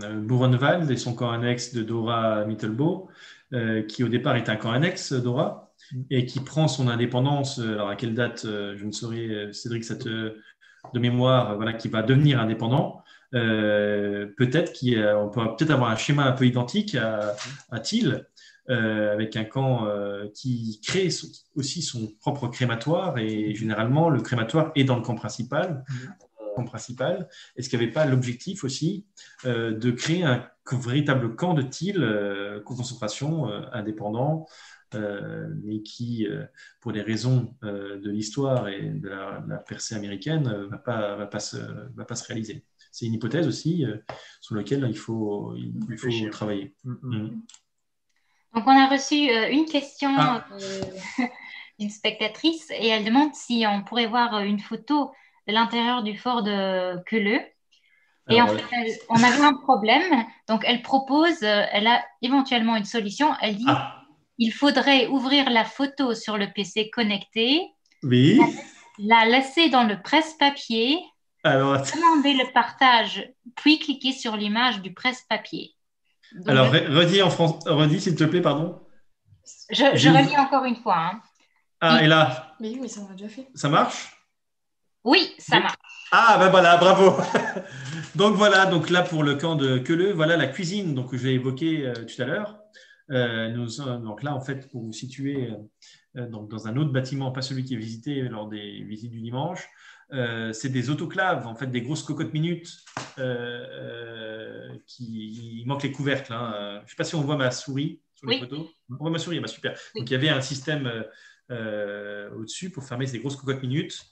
et son camp annexe de Dora Mittelbau, euh, qui au départ est un camp annexe, Dora, et qui prend son indépendance. Euh, alors à quelle date, euh, je ne saurais, Cédric, cette de mémoire, voilà, qui va devenir indépendant. peut-être qu'on peut peut-être avoir un schéma un peu identique à, à Thiel, avec un camp qui crée aussi son propre crématoire et généralement le crématoire est dans le camp principal. Camp principal. Est-ce qu'il n'y avait pas l'objectif aussi de créer un véritable camp de Thiel, concentration indépendant, mais qui, pour les raisons de l'histoire et de la, percée américaine, ne va pas, va, pas se, va pas se réaliser. C'est une hypothèse aussi sur laquelle il faut, il, faut travailler. Mm, mm. Mm. Donc, on a reçu euh, une question ah. euh, d'une spectatrice et elle demande si on pourrait voir euh, une photo de l'intérieur du fort de Queuleux. Et en fait, on avait un problème. Donc, elle propose, elle a éventuellement une solution. Elle dit ah. Il faudrait ouvrir la photo sur le PC connecté. Oui. La laisser dans le presse-papier. Alors, demander le partage, puis cliquer sur l'image du presse-papier. Alors, redis en France, redis s'il te plaît, pardon. Je, je relis encore une fois. Hein. Ah, et là Mais oui, mais ça, on déjà fait. Ça marche? Oui, ça marche. Ah, ben voilà, bravo. donc voilà, donc là pour le camp de Queuleux, voilà la cuisine donc, que j'ai évoquée euh, tout à l'heure. Euh, donc là, en fait, pour vous situer euh, donc, dans un autre bâtiment, pas celui qui est visité lors des visites du dimanche, euh, c'est des autoclaves, en fait, des grosses cocottes minutes euh, qui il manque les couvercles. Hein. Je ne sais pas si on voit ma souris sur les photos. On voit ma souris, bah, super. Donc il y avait un système au-dessus pour fermer ces grosses cocottes minutes.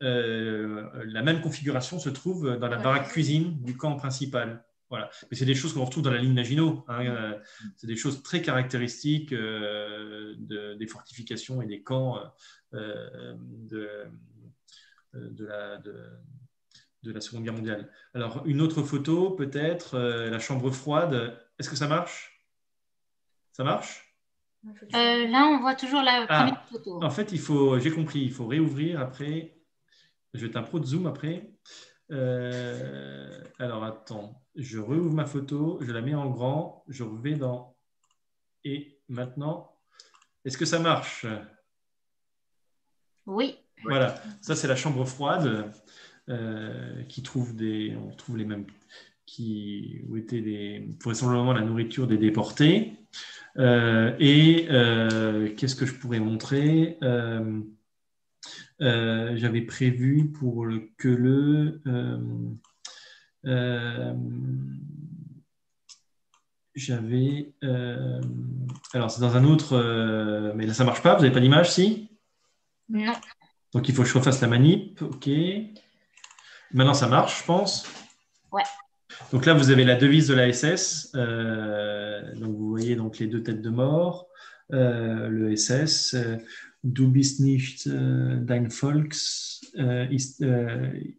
la même configuration se trouve dans la baraque cuisine du camp principal. Voilà. Mais c'est des choses qu'on retrouve dans la ligne Maginot. Hein. C'est des choses très caractéristiques des fortifications et des camps de, de la, de, la Seconde Guerre mondiale. Alors, une autre photo, peut-être, euh, la chambre froide. Est-ce que ça marche? Ça marche? Euh, Là, on voit toujours la ah, première photo. En fait, il faut, j'ai compris, il faut réouvrir après. Je vais être un pro de zoom après. Euh, alors, attends, je rouvre ma photo, je la mets en grand, je vais dans. Et maintenant, est-ce que ça marche? Oui. Voilà, ça c'est la chambre froide euh, qui trouve des, on trouve les mêmes, qui où étaient des, vraisemblablement la nourriture des déportés. Euh, et euh, qu'est-ce que je pourrais montrer? J'avais prévu pour le que le j'avais alors c'est dans un autre mais là ça marche pas vous n'avez pas d'image si? Non donc il faut que je refasse la manip. OK. Maintenant, ça marche, je pense. Ouais. Donc là, vous avez la devise de la SS. Euh, donc vous voyez donc les deux têtes de mort. Euh, le SS. Euh, du bist nicht dein Volks ist,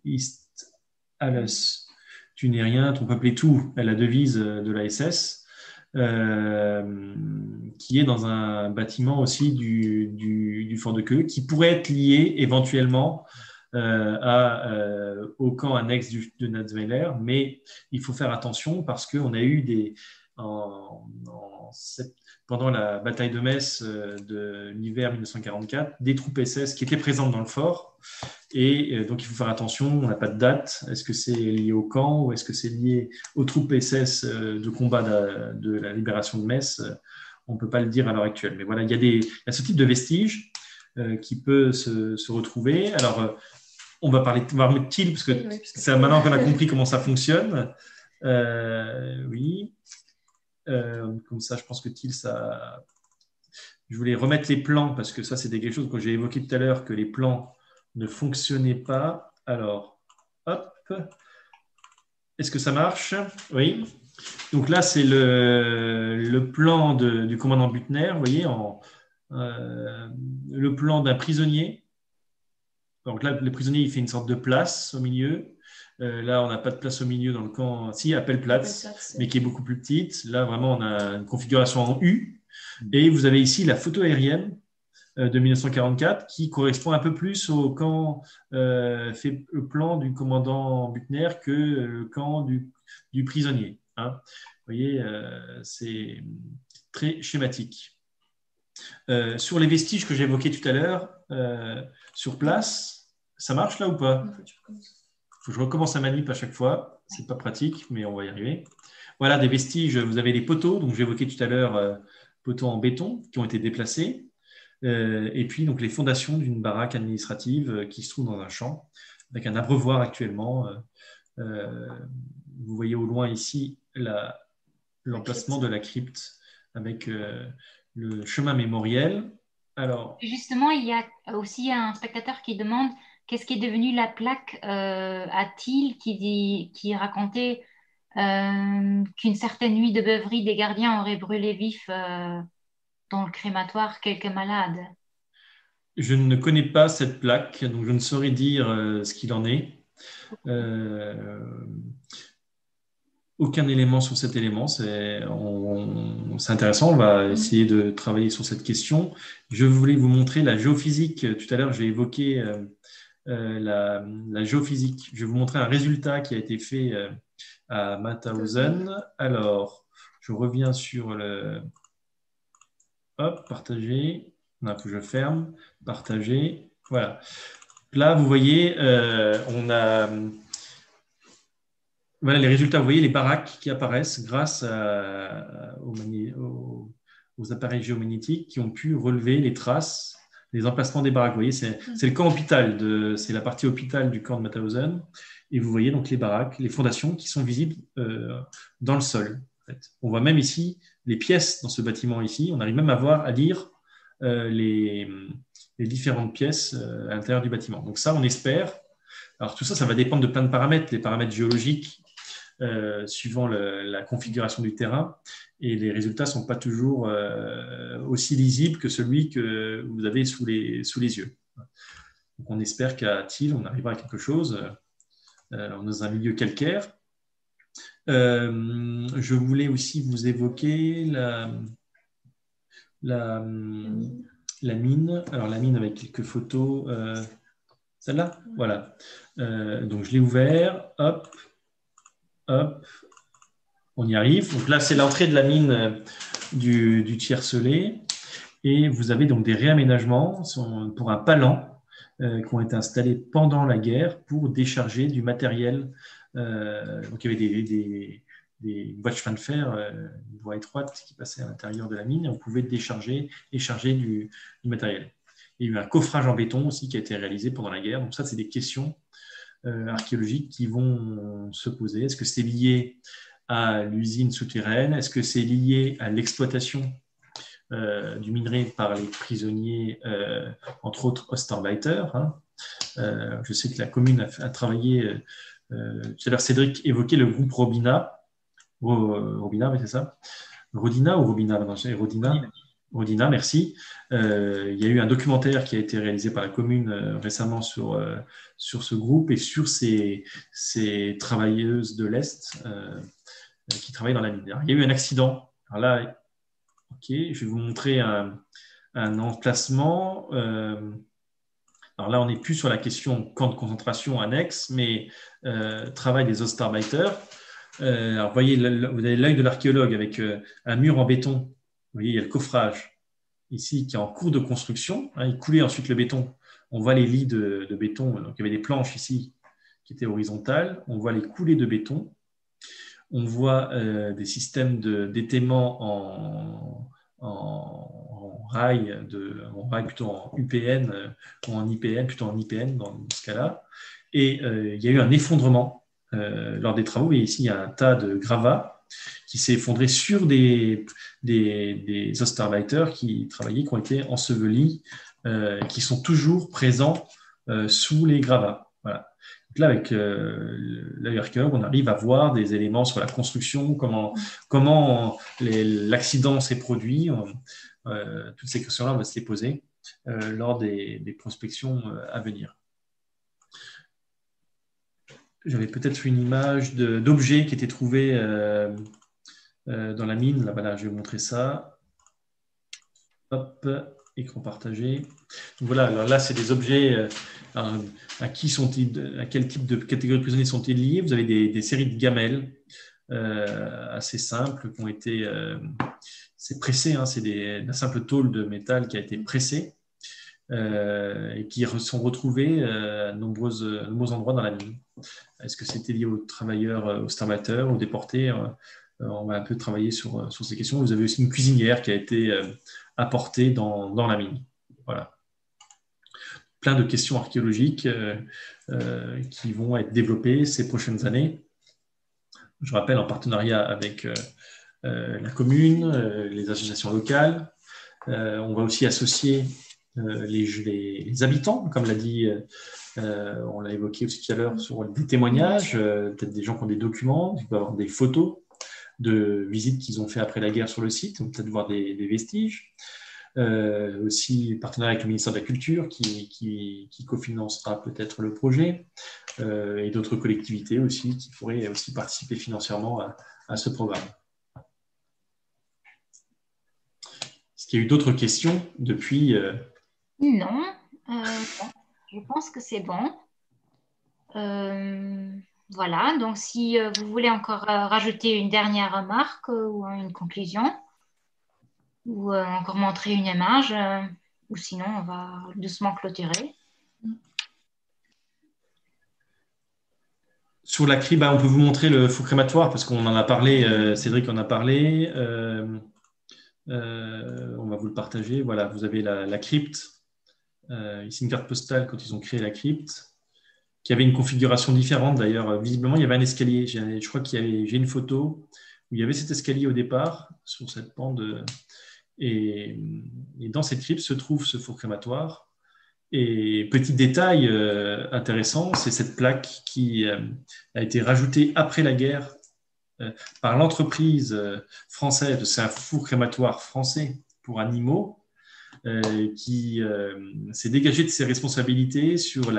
ist alles. Tu n'es rien, ton peuple est tout. La devise de la SS. qui est dans un bâtiment aussi du, fort de queue, qui pourrait être lié éventuellement euh, euh, au camp annexe de Natzweiler, mais il faut faire attention parce qu'on a eu des, en, pendant la bataille de Metz de l'hiver 1944, des troupes SS qui étaient présentes dans le fort. Et donc, il faut faire attention, on n'a pas de date. Est-ce que c'est lié au camp ou est-ce que c'est lié aux troupes SS de combat de, la libération de Metz? On ne peut pas le dire à l'heure actuelle. Mais voilà, il y a, des, il y a ce type de vestiges qui peut se, se retrouver. Alors, on va parler, on va remettre TIL parce que c'est maintenant qu'on a compris comment ça fonctionne. Euh, oui. Euh, comme ça, je pense que TIL, ça. Je voulais remettre les plans parce que ça, c'était quelque chose que j'ai évoqué tout à l'heure, que les plans ne fonctionnaient pas. Alors, hop. Est-ce que ça marche? Oui. Donc là, c'est le, plan du commandant Butner, vous voyez, en, euh, le plan d'un prisonnier donc là, le prisonnier, il fait une sorte de place au milieu. Euh, là, on n'a pas de place au milieu dans le camp. Si, Appelplatz, mais qui est beaucoup plus petite. Là, vraiment, on a une configuration en U. Et vous avez ici la photo aérienne de 1944 qui correspond un peu plus au camp euh, fait le plan du commandant Buchner que le camp du, prisonnier. Hein. Vous voyez, c'est très schématique. sur les vestiges que j'évoquais tout à l'heure, sur place, ça marche là ou pas? Faut que je recommence à manip à chaque fois. C'est pas pratique, mais on va y arriver. Voilà des vestiges. Vous avez des poteaux, donc j'évoquais tout à l'heure, euh, poteaux en béton qui ont été déplacés. Euh, et puis donc les fondations d'une baraque administrative euh, qui se trouve dans un champ, avec un abreuvoir actuellement. vous voyez au loin ici l'emplacement de la crypte avec le chemin mémoriel. Alors, Justement, il y a aussi un spectateur qui demande qu'est-ce qui est devenu la plaque euh, à Thiel qui, racontait euh, qu'une certaine nuit de beuverie, des gardiens auraient brûlé vif euh, dans le crématoire quelques malades Je ne connais pas cette plaque, donc je ne saurais dire ce qu'il en est. aucun élément sur cet élément, c'est intéressant, on va essayer de travailler sur cette question. Je voulais vous montrer la géophysique. Tout à l'heure, j'ai évoqué euh, la, géophysique. Je vais vous montrer un résultat qui a été fait euh, à Mauthausen. Alors, je reviens sur le... Hop, partager. Non, que je ferme. Partager. Voilà. Là, vous voyez, euh, on a... Voilà les résultats. Vous voyez les baraques qui apparaissent grâce aux, aux appareils géomagnétiques qui ont pu relever les traces les emplacements des baraques. Vous voyez, c'est le camp hôpital, c'est la partie hôpital du camp de Mauthausen. Et vous voyez donc les baraques, les fondations qui sont visibles euh, dans le sol. On voit même ici les pièces dans ce bâtiment ici. On arrive même à voir, à lire euh, les, différentes pièces euh, à l'intérieur du bâtiment. Donc ça, on espère. Alors tout ça, ça va dépendre de plein de paramètres, les paramètres géologiques euh, suivant la configuration du terrain. Et les résultats ne sont pas toujours aussi lisibles que celui que vous avez sous les, sous yeux. Donc on espère qu'à Thiel, on arrivera à quelque chose euh, dans un milieu calcaire. Je voulais aussi vous évoquer la, la, mine. Alors la mine avec quelques photos. Celle-là Voilà. donc je l'ai ouvert. Hop. Hop, on y arrive. Donc là, c'est l'entrée de la mine euh, du, du tiercelet. Et vous avez donc des réaménagements pour un palan euh, qui ont été installés pendant la guerre pour décharger du matériel. Euh, donc il y avait des, des, des voies de de fer, une voie étroite qui passait à l'intérieur de la mine et on pouvait décharger et charger du, matériel. Il y a eu un coffrage en béton aussi qui a été réalisé pendant la guerre. Donc ça, c'est des questions euh, archéologiques qui vont se poser. Est-ce que c'est lié à l'usine souterraine? Est-ce que c'est lié à l'exploitation euh, du minerai par les prisonniers, euh, entre autres Osterweiter hein? Je sais que la commune a, travaillé, tout à l'heure Cédric évoquait le groupe Robina. Robina, oui, c'est ça Rodina ou Robina Rodina. Rodina, merci. Euh, il y a eu un documentaire qui a été réalisé par la commune euh, récemment sur, euh, sur ce groupe et sur ces, ces travailleuses de l'Est qui travaillent dans la mine. il y a eu un accident. Alors là, ok, je vais vous montrer un, un emplacement. Alors là, on n'est plus sur la question camp de concentration annexe, mais travail des Ostarbeiter. alors, vous voyez, vous avez l'œil de l'archéologue avec un mur en béton voyez, il y a le coffrage ici qui est en cours de construction. Hein, il coulait ensuite le béton. On voit les lits de, béton. Donc, il y avait des planches ici qui étaient horizontales. On voit les coulées de béton. On voit euh, des systèmes d'étaiement en, en, rail, de, rail plutôt en UPN euh, ou en IPN, plutôt en IPN dans, ce cas-là. Et euh, il y a eu un effondrement lors des travaux. Et ici, il y a un tas de gravats qui s'est effondré sur des, des, des qui travaillaient, qui ont été ensevelis, euh, qui sont toujours présents euh, sous les gravats. Donc là, avec euh, archéologue, on arrive à voir des éléments sur la construction, comment, l'accident s'est produit. toutes ces questions-là, on va se les poser lors des, prospections à venir j'avais peut-être une image d'objets qui étaient trouvés euh, euh, dans la mine. Là, voilà, je vais vous montrer ça. Hop, écran partagé. Voilà, alors là, c'est des objets. Euh, à, qui sont-ils, à quel type de catégorie de prisonniers sont-ils liés? Vous avez des, séries de gamelles assez simples qui ont été. c'est pressé, hein, c'est la simple tôle de métal qui a été pressée. et qui sont retrouvés à nombreux, à nombreux endroits dans la mine. Est-ce que c'était lié aux travailleurs, euh, aux starvateurs, aux déportés euh, euh, On va un peu travailler sur, sur, ces questions. Vous avez aussi une cuisinière qui a été apportée dans, la mine. Voilà. Plein de questions archéologiques qui vont être développées ces prochaines années. Je rappelle en partenariat avec la commune, les associations locales. on va aussi associer les, habitants, comme l'a dit euh, on l'a évoqué aussi tout à l'heure sur des témoignages, euh, peut-être des gens qui ont des documents, qui peuvent avoir des photos de visites qu'ils ont fait après la guerre sur le site, peut-être voir des, vestiges. Euh, aussi partenariat avec le ministère de la Culture qui, qui, cofinancera peut-être le projet et d'autres collectivités aussi qui pourraient aussi participer financièrement à, ce programme. Est-ce qu'il y a eu d'autres questions depuis Non. Je pense que c'est bon. Euh, voilà, donc si euh, vous voulez encore euh, rajouter une dernière remarque ou une conclusion, ou encore montrer une image, ou sinon on va doucement clôturer. Sur la crypte, bah, on peut vous montrer le faux crématoire parce qu'on en a parlé, Cédric en a parlé. on va vous le partager. Voilà, vous avez la crypte euh, ici une carte postale quand ils ont créé la crypte, qui avait une configuration différente d'ailleurs. Visiblement, il y avait un escalier. Je crois qu'il y avait, j'ai une photo où il y avait cet escalier au départ sur cette pente. Et, dans cette crypte se trouve ce four crématoire. Et petit détail euh, intéressant, c'est cette plaque qui euh, a été rajoutée après la guerre par l'entreprise française. C'est un four crématoire français pour animaux euh, qui euh, s'est dégagé de ses responsabilités sur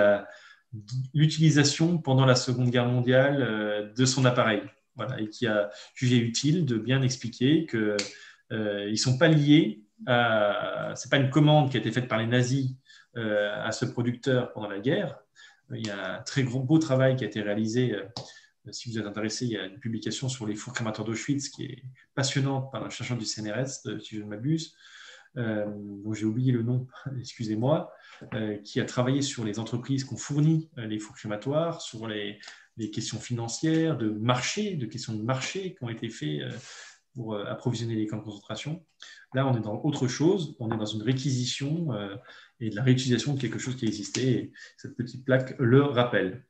l'utilisation pendant la Seconde Guerre mondiale euh, de son appareil. Voilà, et qui a jugé utile de bien expliquer qu'ils ne sont pas liés à. Ce n'est pas une commande qui a été faite par les nazis à ce producteur pendant la guerre. Il y a un très gros, beau travail qui a été réalisé. si vous êtes intéressé, il y a une publication sur les fours crémateurs d'Auschwitz qui est passionnante par un chercheur du CNRS, si je ne m'abuse, euh, dont j'ai oublié le nom, excusez-moi, euh, qui a travaillé sur les entreprises qui ont fourni euh, les fours crématoires, sur les, questions financières, de marché, de questions de marché qui ont été faites pour approvisionner les camps de concentration. Là, on est dans autre chose, on est dans une réquisition et de la réutilisation de quelque chose qui existait. Et cette petite plaque le rappelle.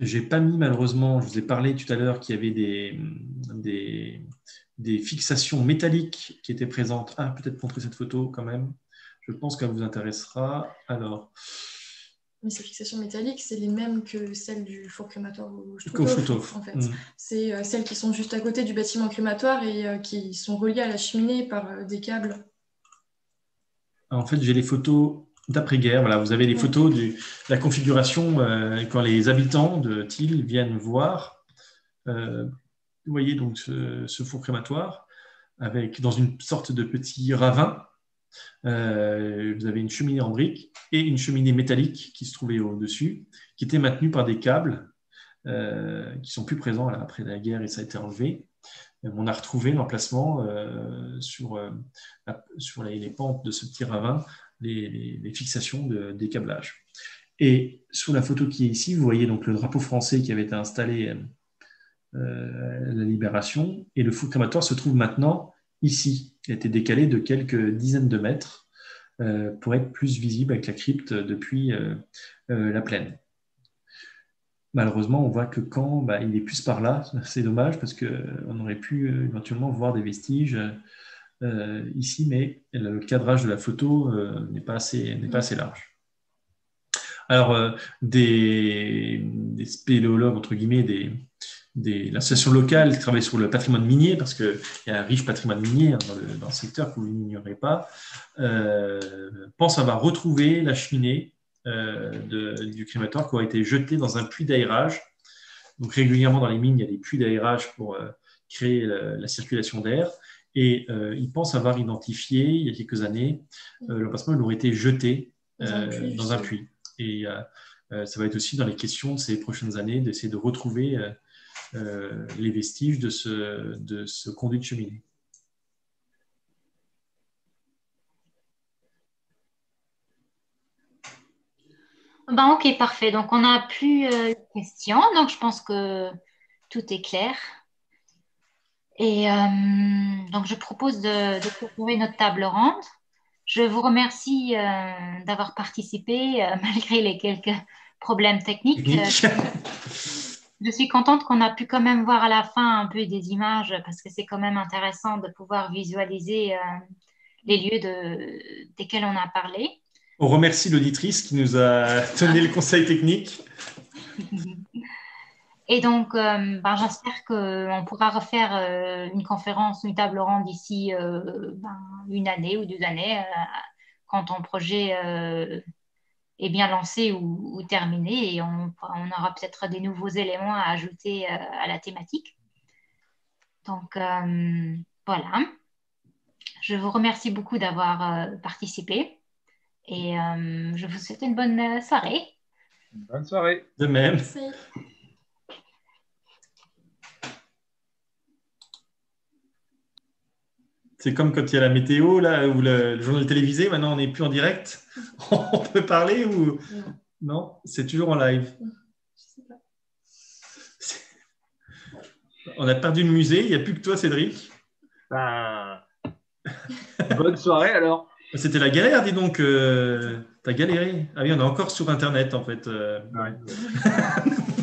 J'ai pas mis malheureusement, je vous ai parlé tout à l'heure qu'il y avait des, des fixations métalliques qui étaient présentes. Ah, peut-être montrer cette photo quand même. Je pense qu'elle vous intéressera. Alors. Mais ces fixations métalliques, c'est les mêmes que celles du four crématoire au Struthof, en fait. Mm. C'est euh, celles qui sont juste à côté du bâtiment crématoire et euh, qui sont reliées à la cheminée par euh, des câbles. En fait, j'ai les photos d'après-guerre. Voilà, vous avez les photos de la configuration quand les habitants de Thiel viennent voir vous voyez donc ce, four crématoire avec dans une sorte de petit ravin. Euh, vous avez une cheminée en briques et une cheminée métallique qui se trouvait au-dessus, qui était maintenue par des câbles euh, qui sont plus présents après la guerre et ça a été enlevé. on a retrouvé l'emplacement sur, sur les, pentes de ce petit ravin, les, fixations des câblages. Et sur la photo qui est ici, vous voyez donc le drapeau français qui avait été installé la Libération, et le four crématoire se trouve maintenant ici. Il a été décalé de quelques dizaines de mètres pour être plus visible avec la crypte depuis la plaine malheureusement, on voit que quand bah, il est plus par là, c'est dommage parce qu'on aurait pu euh, éventuellement voir des vestiges euh, ici, mais le cadrage de la photo euh, n'est pas, assez, pas assez large. Alors, des, des, spéléologues, entre guillemets, des, des, l'association locale qui travaille sur le patrimoine minier, parce qu'il y a un riche patrimoine minier hein, dans, le, dans, le, secteur que vous n'ignorez pas, pense avoir retrouvé la cheminée euh, du crématoire qui aurait été jeté dans un puits d'aérage. Donc régulièrement dans les mines, il y a des puits d'aérage pour euh, créer la, circulation d'air. Et euh, ils pensent avoir identifié, il y a quelques années, l'emplacement aurait été jeté dans un puits. Et ça va être aussi dans les questions de ces prochaines années d'essayer de retrouver les vestiges de ce, de ce conduit de cheminée. Ben, ok, parfait. Donc, on n'a plus euh, de questions. Donc, je pense que tout est clair. Et euh, donc, je propose de, de notre table ronde. Je vous remercie euh, d'avoir participé malgré les quelques problèmes techniques. je suis contente qu'on a pu quand même voir à la fin un peu des images parce que c'est quand même intéressant de pouvoir visualiser les lieux de, desquels on a parlé. On remercie l'auditrice qui nous a donné le conseil technique. Et donc, euh, ben, j'espère qu'on pourra refaire euh, une conférence, une table ronde d'ici euh, ben, une année ou deux années, quand ton projet est bien lancé ou, terminé, et on, on aura peut-être des nouveaux éléments à ajouter à la thématique. Donc, voilà. Je vous remercie beaucoup d'avoir participé. Et euh, je vous souhaite une bonne euh, soirée. Bonne soirée. De même. C'est comme quand il y a la météo là, ou le, journal télévisé. Maintenant, on n'est plus en direct. on peut parler ou non, C'est toujours en live. Je sais pas. On a perdu le musée. Il n'y a plus que toi, Cédric. Ben, bonne soirée alors. C'était la galère, dis donc. Euh, T'as galéré. Ah oui, on est encore sur Internet, en fait. Euh.